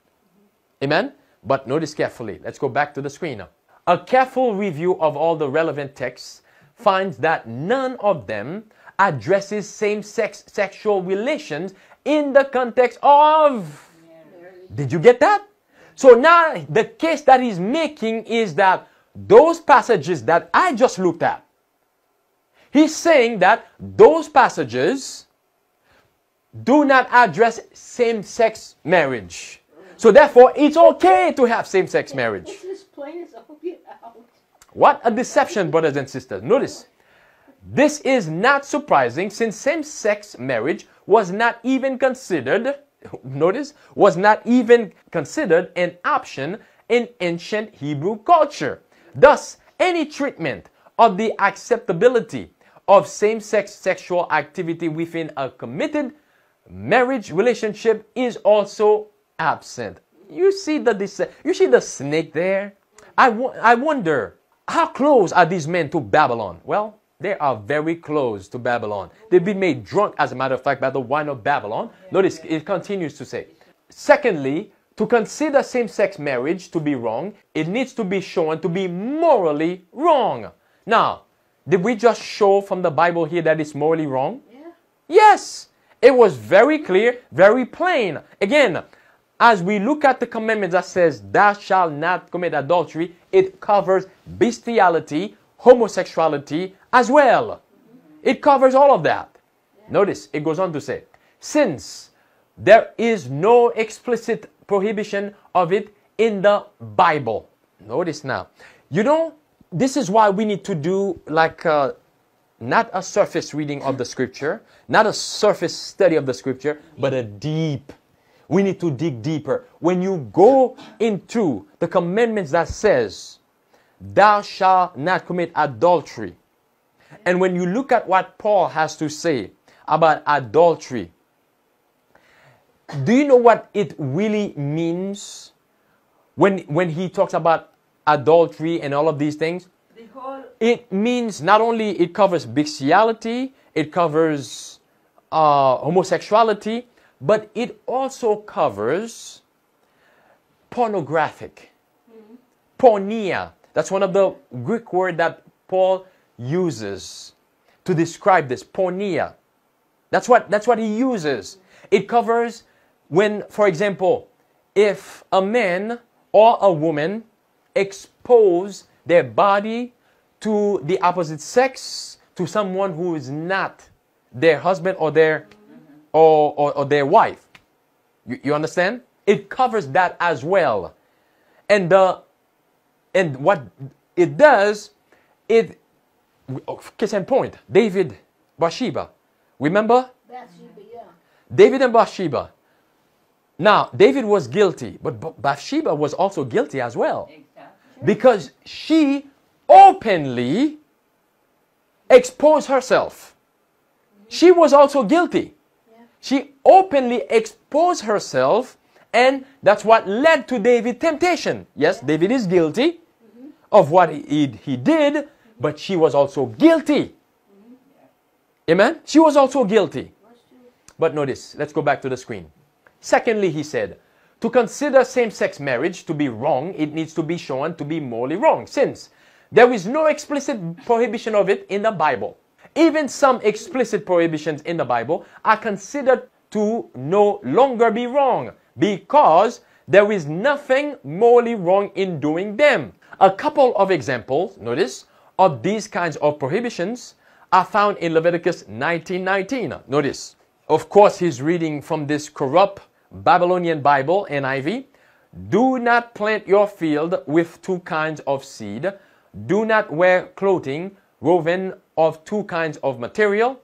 Amen? But notice carefully. Let's go back to the screen now. A careful review of all the relevant texts finds that none of them addresses same sex sexual relations in the context of. Did you get that? So now the case that he's making is that those passages that I just looked at, he's saying that those passages do not address same sex marriage. So therefore, it's okay to have same sex marriage. It's as plain as all get. What a deception, brothers and sisters. Notice, this is not surprising since same sex marriage was not even considered, notice, was not even considered an option in ancient Hebrew culture. Thus, any treatment of the acceptability of same sex sexual activity within a committed marriage relationship is also absent. You see the you see the snake there? I, I wonder how close are these men to Babylon? Well, they are very close to Babylon. They've been made drunk, as a matter of fact, by the wine of Babylon. Notice it continues to say. Secondly, to consider same sex marriage to be wrong, it needs to be shown to be morally wrong. Now, did we just show from the Bible here that it's morally wrong? Yeah. Yes, it was very clear, very plain. Again, as we look at the commandment that says, Thou shalt not commit adultery, it covers bestiality, homosexuality as well. It covers all of that. Notice it goes on to say, Since there is no explicit prohibition of it in the Bible. Notice now. You know, this is why we need to do like uh, not a surface reading of the scripture, not a surface study of the scripture, but a deep. We need to dig deeper. When you go into the commandments that says, thou shalt not commit adultery. And when you look at what Paul has to say about adultery, do you know what it really means when, when he talks about adultery and all of these things? It means not only it covers bestiality, it covers uh, homosexuality, but it also covers pornographic. Porneia. That's one of the Greek word that Paul uses to describe this. Porneia. That's what that's what he uses. It covers when, for example, if a man or a woman expose their body to the opposite sex, to someone who is not their husband or their or, or, or their wife. You, you understand? It covers that as well. And the and what it does, it case in point, David, Bathsheba. Remember? Bathsheba, yeah. David and Bathsheba. Now, David was guilty, but Bathsheba was also guilty as well. Because she openly exposed herself. She was also guilty. She openly exposed herself, and that's what led to David's temptation. Yes, David is guilty of what he, he did, but she was also guilty. Amen? She was also guilty. But notice, let's go back to the screen. Secondly, he said, to consider same sex marriage to be wrong, it needs to be shown to be morally wrong, since there is no explicit prohibition of it in the Bible. Even some explicit prohibitions in the Bible are considered to no longer be wrong because there is nothing morally wrong in doing them. A couple of examples, notice, of these kinds of prohibitions are found in Leviticus 19:19. Notice, of course, he's reading from this corrupt Babylonian Bible, NIV. Do not plant your field with two kinds of seed. Do not wear clothing woven of two kinds of material.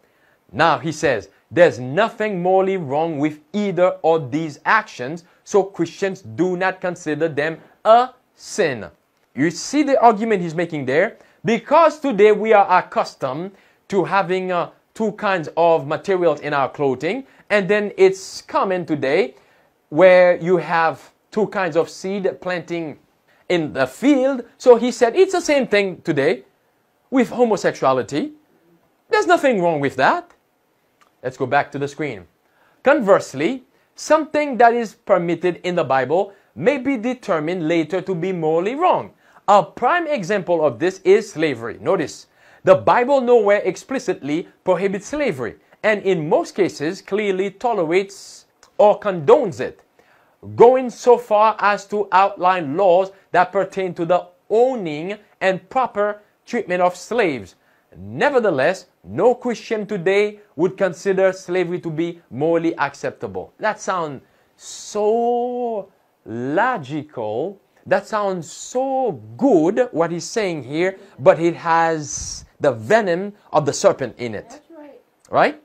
Now he says, there's nothing morally wrong with either of these actions, so Christians do not consider them a sin. You see the argument he's making there? Because today we are accustomed to having uh, two kinds of materials in our clothing, and then it's common today where you have two kinds of seed planting in the field. So he said it's the same thing today with homosexuality. There's nothing wrong with that. Let's go back to the screen. Conversely, something that is permitted in the Bible may be determined later to be morally wrong. A prime example of this is slavery. Notice, the Bible nowhere explicitly prohibits slavery, and in most cases clearly tolerates or condones it, going so far as to outline laws that pertain to the owning and proper treatment of slaves. Nevertheless, no Christian today would consider slavery to be morally acceptable. That sounds so logical. That sounds so good, what he's saying here, but it has the venom of the serpent in it. That's right. Right?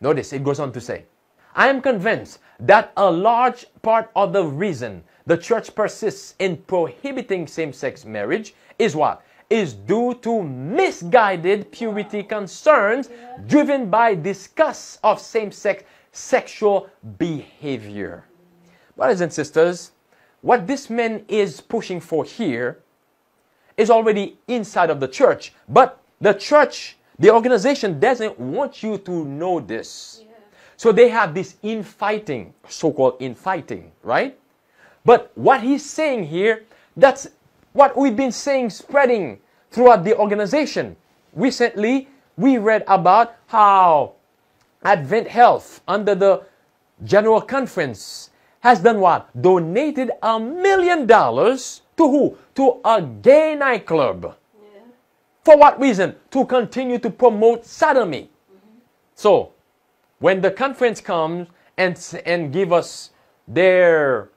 Notice it goes on to say, I am convinced that a large part of the reason the church persists in prohibiting same sex marriage is what? Is due to misguided purity concerns driven by disgust of same sex sexual behavior. Brothers and sisters, what this man is pushing for here is already inside of the church, but the church, the organization doesn't want you to know this. So they have this infighting, so called infighting, right? But what he's saying here, that's what we've been saying spreading throughout the organization. Recently, we read about how Advent Health, under the General Conference, has done what? Donated a million dollars to who? To a gay nightclub. Yeah. For what reason? To continue to promote sodomy. Mm-hmm. So, when the conference comes and, and give us their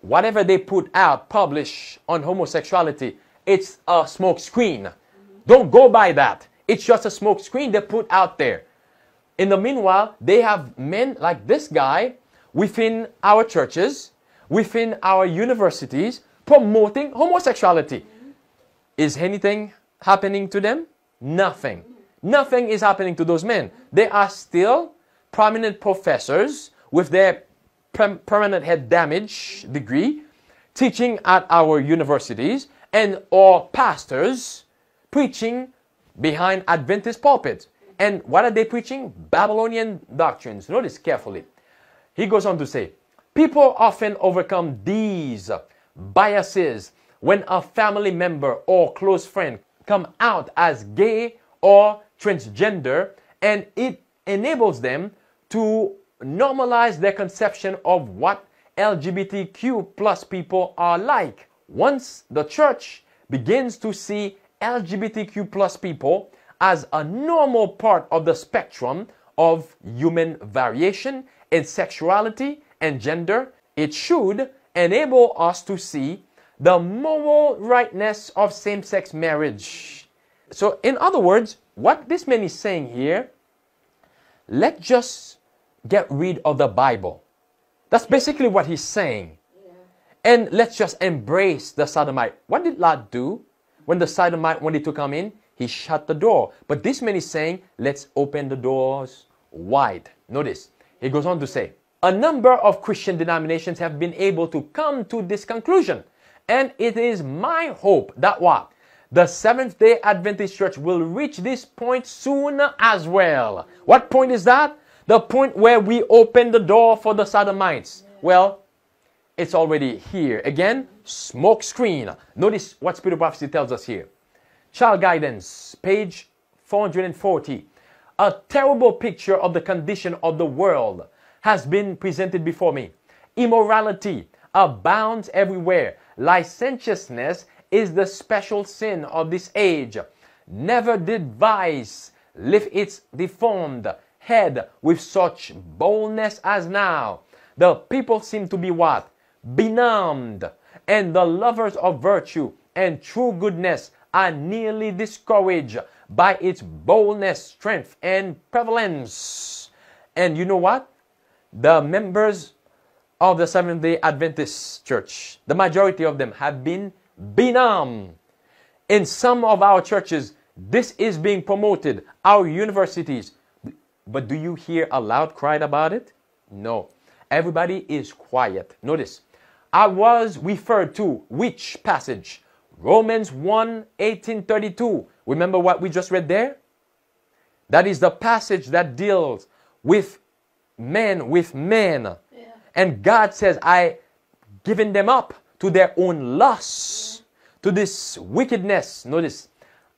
whatever they put out, publish on homosexuality, it's a smoke screen. Don't go by that. It's just a smoke screen they put out there. In the meanwhile, they have men like this guy within our churches, within our universities, promoting homosexuality. Is anything happening to them? Nothing. Nothing is happening to those men. They are still prominent professors with their permanent head damage degree, teaching at our universities, and or pastors preaching behind Adventist pulpits. And what are they preaching? Babylonian doctrines. Notice carefully. He goes on to say, people often overcome these biases when a family member or close friend come out as gay or transgender and it enables them to normalize their conception of what LGBTQ plus people are like. Once the church begins to see LGBTQ plus people as a normal part of the spectrum of human variation in sexuality and gender, it should enable us to see the moral rightness of same sex marriage. So, in other words, what this man is saying here, let's just get rid of the Bible. That's basically what he's saying. And let's just embrace the sodomite. What did Lot do when the sodomite, wanted to come in? He shut the door. But this man is saying, let's open the doors wide. Notice, he goes on to say, a number of Christian denominations have been able to come to this conclusion. And it is my hope that what? The Seventh day Adventist Church will reach this point soon as well. What point is that? The point where we open the door for the sodomites. Well, it's already here. Again, smoke screen. Notice what Spirit of Prophecy tells us here. Child Guidance, page 440. A terrible picture of the condition of the world has been presented before me. Immorality abounds everywhere. Licentiousness is the special sin of this age. Never did vice lift its deformed head with such boldness as now. The people seem to be what? Benumbed. And the lovers of virtue and true goodness are nearly discouraged by its boldness, strength, and prevalence. And you know what? The members of the Seventh day Adventist Church, the majority of them have been benumbed. In some of our churches, this is being promoted, our universities. But do you hear a loud cry about it? No. Everybody is quiet. Notice, I was referred to which passage? Romans 1 18 32. Remember what we just read there? That is the passage that deals with men with men. Yeah. And God says, I given them up to their own lusts, to this wickedness. Notice,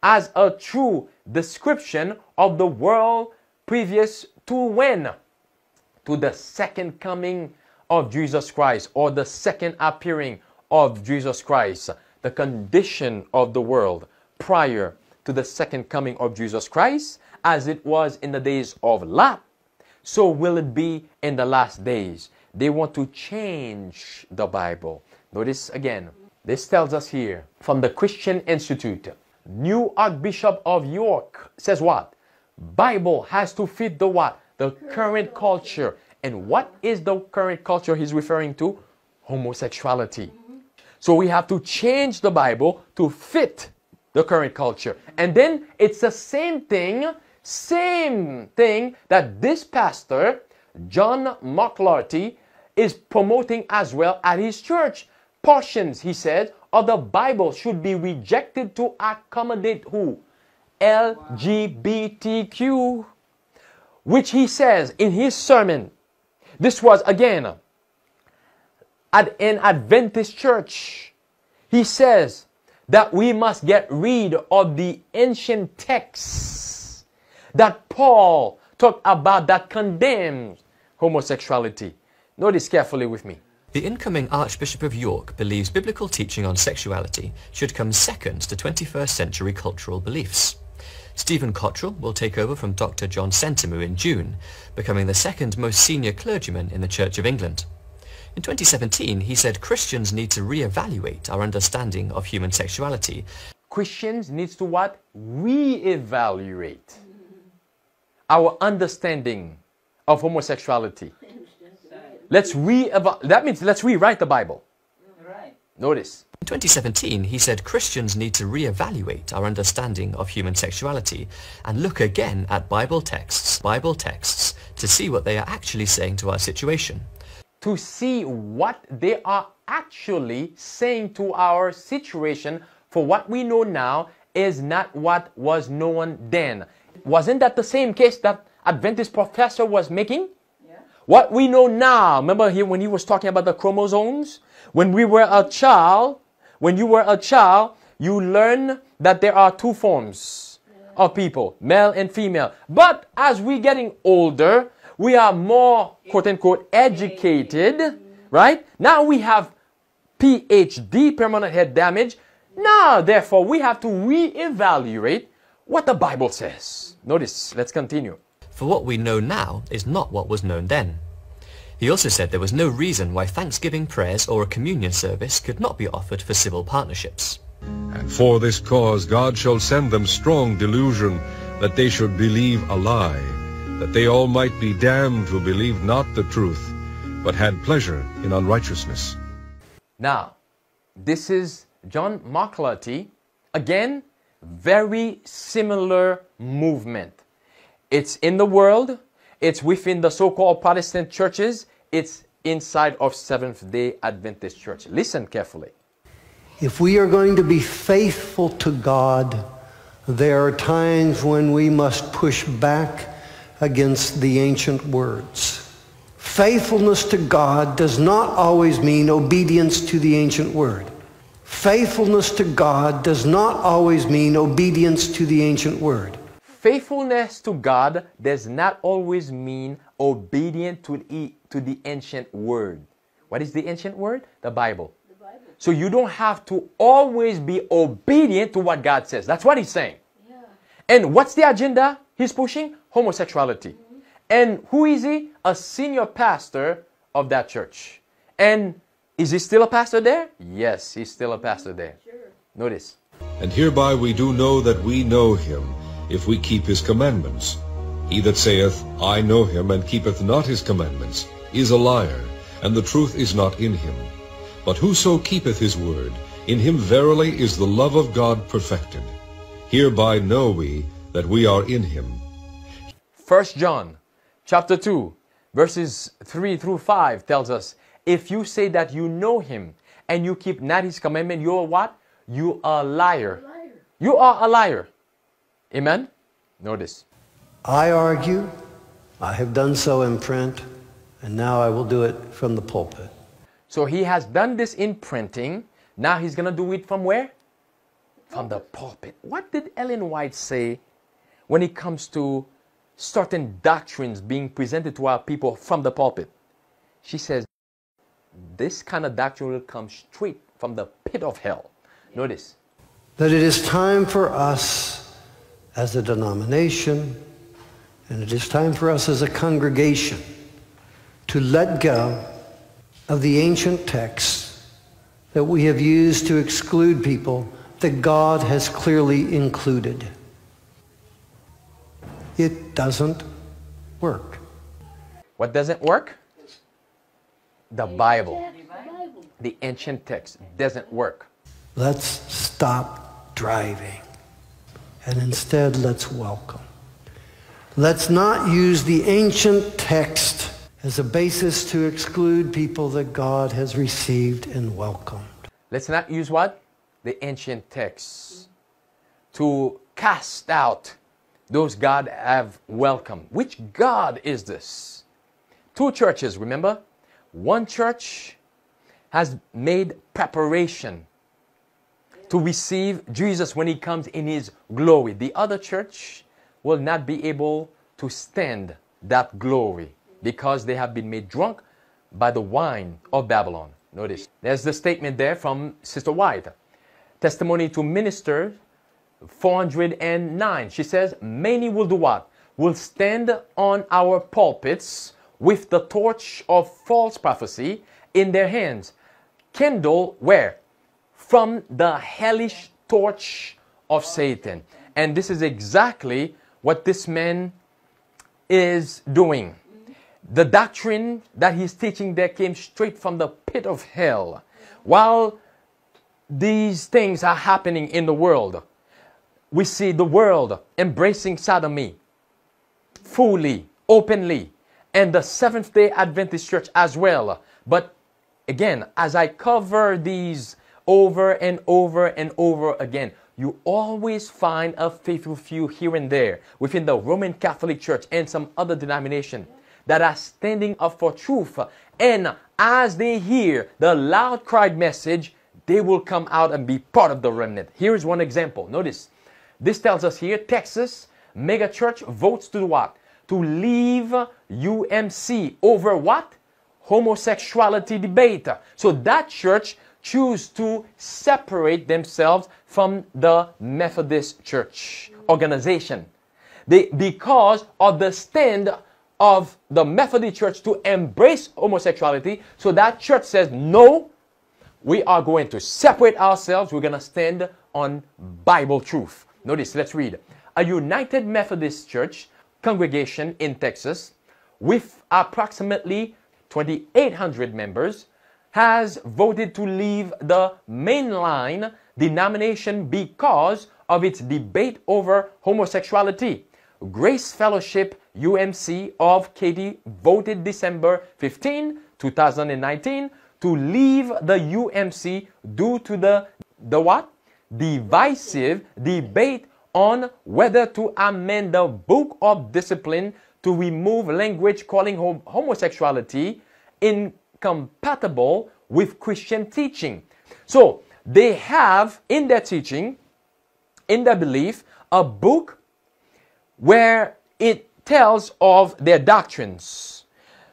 as a true description of the world previous to when? To the second coming of Jesus Christ or the second appearing of Jesus Christ. The condition of the world prior to the second coming of Jesus Christ, as it was in the days of Lot, so will it be in the last days. They want to change the Bible. Notice again, this tells us here from the Christian Institute, new Archbishop of York says what? Bible has to fit the what? The current culture. And what is the current culture he's referring to? Homosexuality. So we have to change the Bible to fit the current culture. And then it's the same thing, same thing that this pastor, John McLarty, is promoting as well at his church. Portions, he said, of the Bible should be rejected to accommodate who? LGBTQ. Which he says in his sermon. This was again at an Adventist church. He says that we must get rid of the ancient texts that Paul talked about that condemns homosexuality. Notice carefully with me. The incoming Archbishop of York believes biblical teaching on sexuality should come second to 21st century cultural beliefs. Stephen Cottrell will take over from Dr. John Sentamu in June, becoming the second most senior clergyman in the Church of England. In 2017, he said Christians need to re-evaluate our understanding of human sexuality Christians needs to what? Re-evaluate our understanding of homosexuality. Let's re that means let's rewrite the Bible. Right. Notice. In 2017, he said Christians need to re-evaluate our understanding of human sexuality and look again at Bible texts, Bible texts, to see what they are actually saying to our situation. to see what they are actually saying to our situation for what we know now is not what was known then. Wasn't that the same case that Adventist professor was making? Yeah. What we know now, remember here when he was talking about the chromosomes? When we were a child, when you were a child, you learn that there are two forms of people, male and female. But as we're getting older, we are more quote unquote educated, right? Now we have PhD, permanent head damage. Now, therefore, we have to reevaluate what the Bible says. Notice, let's continue. For what we know now is not what was known then. He also said there was no reason why Thanksgiving prayers or a communion service could not be offered for civil partnerships. And for this cause God shall send them strong delusion, that they should believe a lie, that they all might be damned who believed not the truth, but had pleasure in unrighteousness. Now, this is John McLarty. Again, very similar movement. It's in the world, it's within the so called Protestant churches, it's inside of Seventh day Adventist Church. Listen carefully. If we are going to be faithful to God, there are times when we must push back against the ancient words. Faithfulness to God does not always mean obedience to the ancient word. Faithfulness to God does not always mean obedience to the ancient word. Faithfulness to God does not always mean obedient to the, to the ancient word. What is the ancient word? The Bible. The Bible. So you don't have to always be obedient to what God says. That's what he's saying. Yeah. And what's the agenda he's pushing? Homosexuality. Mm-hmm. And who is he? A senior pastor of that church. And is he still a pastor there? Yes, he's still a mm-hmm. pastor there. Sure. Notice. And hereby we do know that we know him, if we keep his commandments. He that saith, I know him, and keepeth not his commandments, is a liar, and the truth is not in him. But whoso keepeth his word, in him verily is the love of God perfected. Hereby know we that we are in him. 1 John chapter 2 verses 3 through 5 tells us, if you say that you know him and you keep not his commandment, you are what? You are a liar. Liar. You are a liar. Amen? Notice. I argue, I have done so in print, and now I will do it from the pulpit. So he has done this in printing. Now he's going to do it from where? From the pulpit. What did Ellen White say when it comes to certain doctrines being presented to our people from the pulpit? She says, this kind of doctrine will come straight from the pit of hell. Notice. That it is time for us as a denomination, and it is time for us as a congregation to let go of the ancient texts that we have used to exclude people that God has clearly included. It doesn't work. What doesn't work? The Bible. The Bible. The ancient text doesn't work. Let's stop driving and instead let's welcome. Let's not use the ancient text as a basis to exclude people that God has received and welcomed. Let's not use what? The ancient texts to cast out those God have welcomed. Which God is this? Two churches, remember? One church has made preparation to receive Jesus when he comes in his glory. The other church will not be able to stand that glory because they have been made drunk by the wine of Babylon. Notice, there's the statement there from Sister White. Testimony to Minister 409. She says, Many will do what? Will stand on our pulpits with the torch of false prophecy in their hands. Kindle where? From the hellish torch of Satan. And this is exactly what this man is doing. The doctrine that he's teaching there came straight from the pit of hell. While these things are happening in the world, we see the world embracing sodomy fully, openly, and the Seventh day Adventist Church as well. But again, as I cover these over and over and over again, you always find a faithful few here and there within the Roman Catholic Church and some other denomination that are standing up for truth. And as they hear the loud cried message, they will come out and be part of the remnant. Here's one example. Notice this tells us here Texas mega church votes to what? To leave UMC over what? Homosexuality debate. So that church choose to separate themselves from the Methodist Church organization. They, because of the stand of the Methodist Church to embrace homosexuality, so that church says, no, we are going to separate ourselves. We're going to stand on Bible truth. Notice, let's read. A United Methodist Church congregation in Texas with approximately 2,800 members has voted to leave the mainline denomination because of its debate over homosexuality. Grace Fellowship UMC of Katy voted December 15, 2019 to leave the UMC due to the the what? Divisive debate on whether to amend the book of discipline to remove language calling hom- homosexuality incompatible with Christian teaching. So they have in their teaching, in their belief, a book where it tells of their doctrines,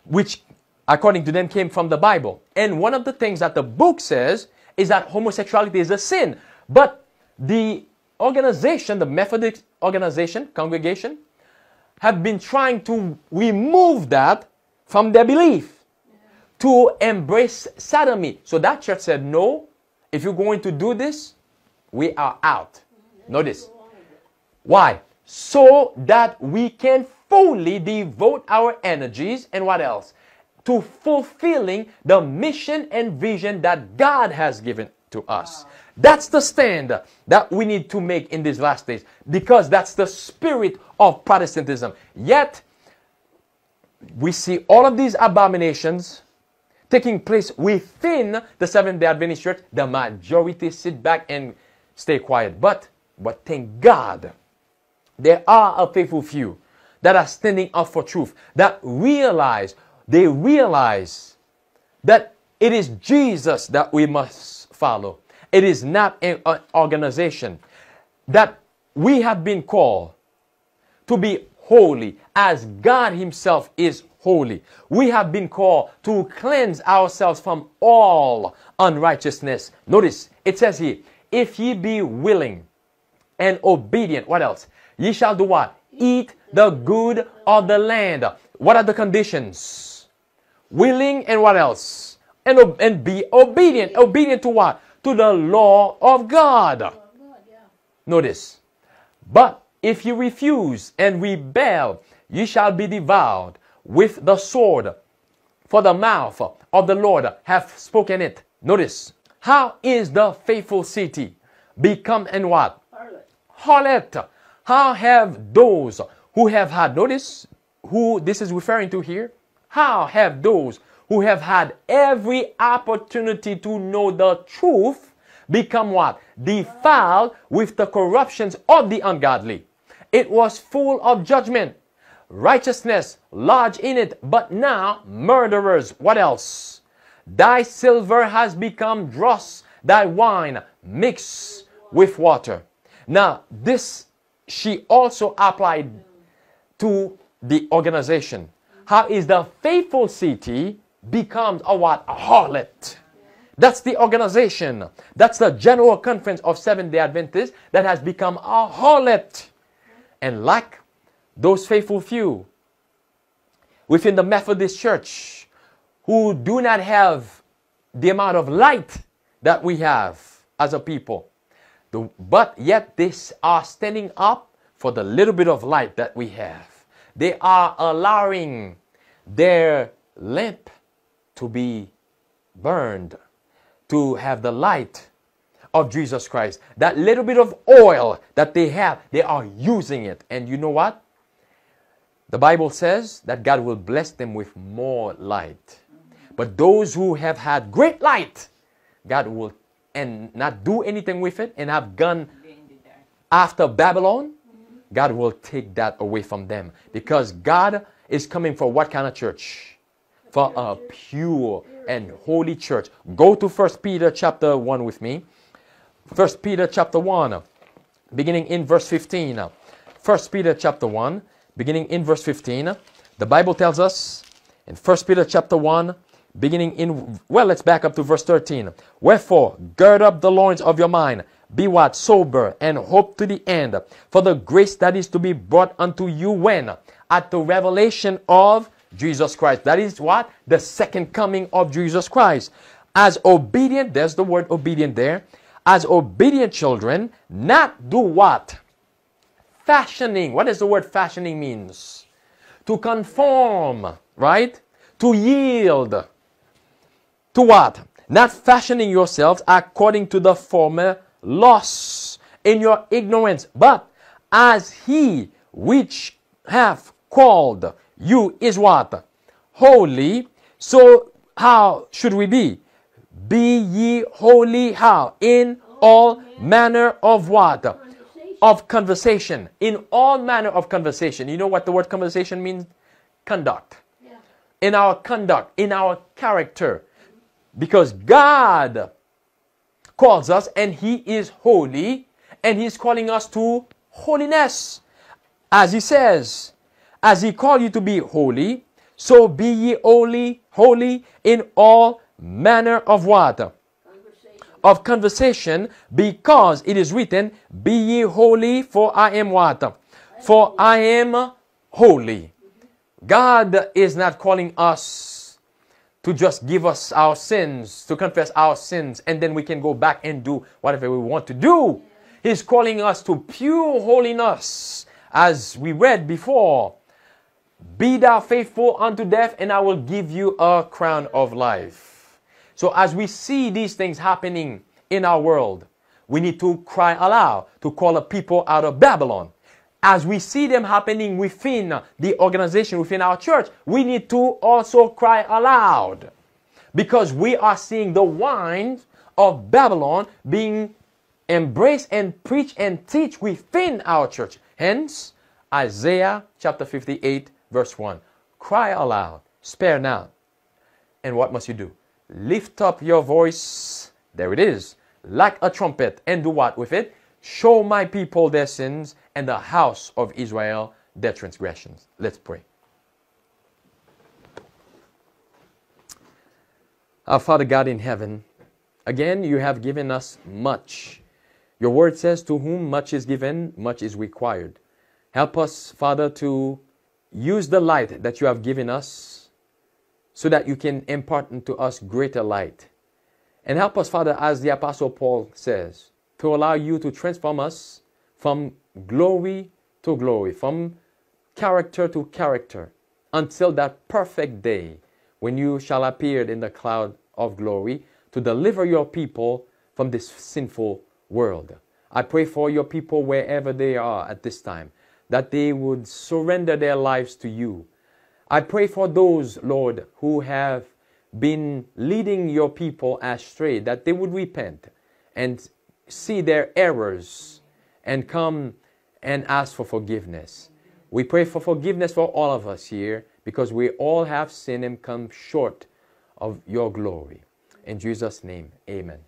which according to them came from the Bible. And one of the things that the book says is that homosexuality is a sin. But the organization, the Methodist organization, congregation, have been trying to remove that from their belief to embrace sodomy. So that church said, no, if you're going to do this, we are out. Notice. Why? So that we can fully devote our energies and what else? To fulfilling the mission and vision that God has given to us. That's the stand that we need to make in these last days because that's the spirit of Protestantism. Yet, we see all of these abominations taking place within the Seventh day Adventist Church. The majority sit back and stay quiet. But, but thank God, there are a faithful few that are standing up for truth, that realize, they realize that it is Jesus that we must follow. It is not an organization that we have been called to be holy as God Himself is holy. We have been called to cleanse ourselves from all unrighteousness. Notice it says here, if ye be willing and obedient, what else? Ye shall do what? Eat the good of the land. What are the conditions? Willing and what else? And, and be obedient. Obedient to what? To the law of God. Notice. But if you refuse and rebel, ye shall be devoured with the sword. For the mouth of the Lord hath spoken it. Notice. How is the faithful city become and what? Harlot. harlot. How have those who have had, notice who this is referring to here? How have those who have had every opportunity to know the truth become what? Defiled with the corruptions of the ungodly. It was full of judgment, righteousness lodged in it, but now murderers. What else? Thy silver has become dross, thy wine mixed with water. Now, this she also applied to the organization. How is the faithful city becomes a what? A harlot. That's the organization. That's the General Conference of Seventh day Adventists that has become a harlot. And like those faithful few within the Methodist Church who do not have the amount of light that we have as a people, the- but yet they are standing up for the little bit of light that we have. They are allowing their lamp to be burned, to have the light of Jesus Christ. That little bit of oil that they have, they are using it. And you know what? The Bible says that God will bless them with more light. But those who have had great light, God will and not do anything with it and have gone after Babylon, God will take that away from them because God is coming for what kind of church? For a pure and holy church. Go to First Peter chapter 1 with me. First Peter chapter 1, beginning in verse 15. First Peter chapter 1, beginning in verse 15. The Bible tells us in First Peter chapter 1, beginning in well, let's back up to verse 13. Wherefore, gird up the loins of your mind, be what sober, and hope to the end for the grace that is to be brought unto you when at the revelation of Jesus Christ. That is what the second coming of Jesus Christ. As obedient, there's the word obedient there. As obedient children, not do what? Fashioning. What does the word fashioning means? To conform, right? To yield. To what? Not fashioning yourselves according to the former loss in your ignorance, but as he which hath called you is what? Holy. So how should we be? Be ye holy how? In all manner of what? Of conversation. In all manner of conversation. You know what the word conversation means? Conduct. Yeah. In our conduct, in our character. Because God calls us and He is holy and He's calling us to holiness. As He says, as He called you to be holy, so be ye holy, holy in all manner of what? Of conversation, because it is written, Be ye holy, for I am what? For I am holy. Mm-hmm. God is not calling us to just give us our sins, to confess our sins, and then we can go back and do whatever we want to do. He's calling us to pure holiness, as we read before. Be thou faithful unto death, and I will give you a crown of life. So, as we see these things happening in our world, we need to cry aloud to call a people out of Babylon. As we see them happening within the organization, within our church, we need to also cry aloud because we are seeing the wine of Babylon being embraced and preached and teach within our church. Hence, Isaiah chapter 58, verse 1. Cry aloud, spare not. And what must you do? Lift up your voice. There it is like a trumpet, and do what with it? Show my people their sins and the house of Israel their transgressions. Let's pray. Our Father God in heaven, again, you have given us much. Your word says, To whom much is given, much is required. Help us, Father, to use the light that you have given us so that you can impart unto us greater light and help us, Father, as the Apostle Paul says, to allow you to transform us from glory to glory, from character to character, until that perfect day when you shall appear in the cloud of glory to deliver your people from this sinful world. I pray for your people wherever they are at this time, that they would surrender their lives to you. I pray for those, Lord, who have been leading your people astray, that they would repent and see their errors and come and ask for forgiveness. We pray for forgiveness for all of us here because we all have sinned and come short of your glory. In Jesus' name, amen.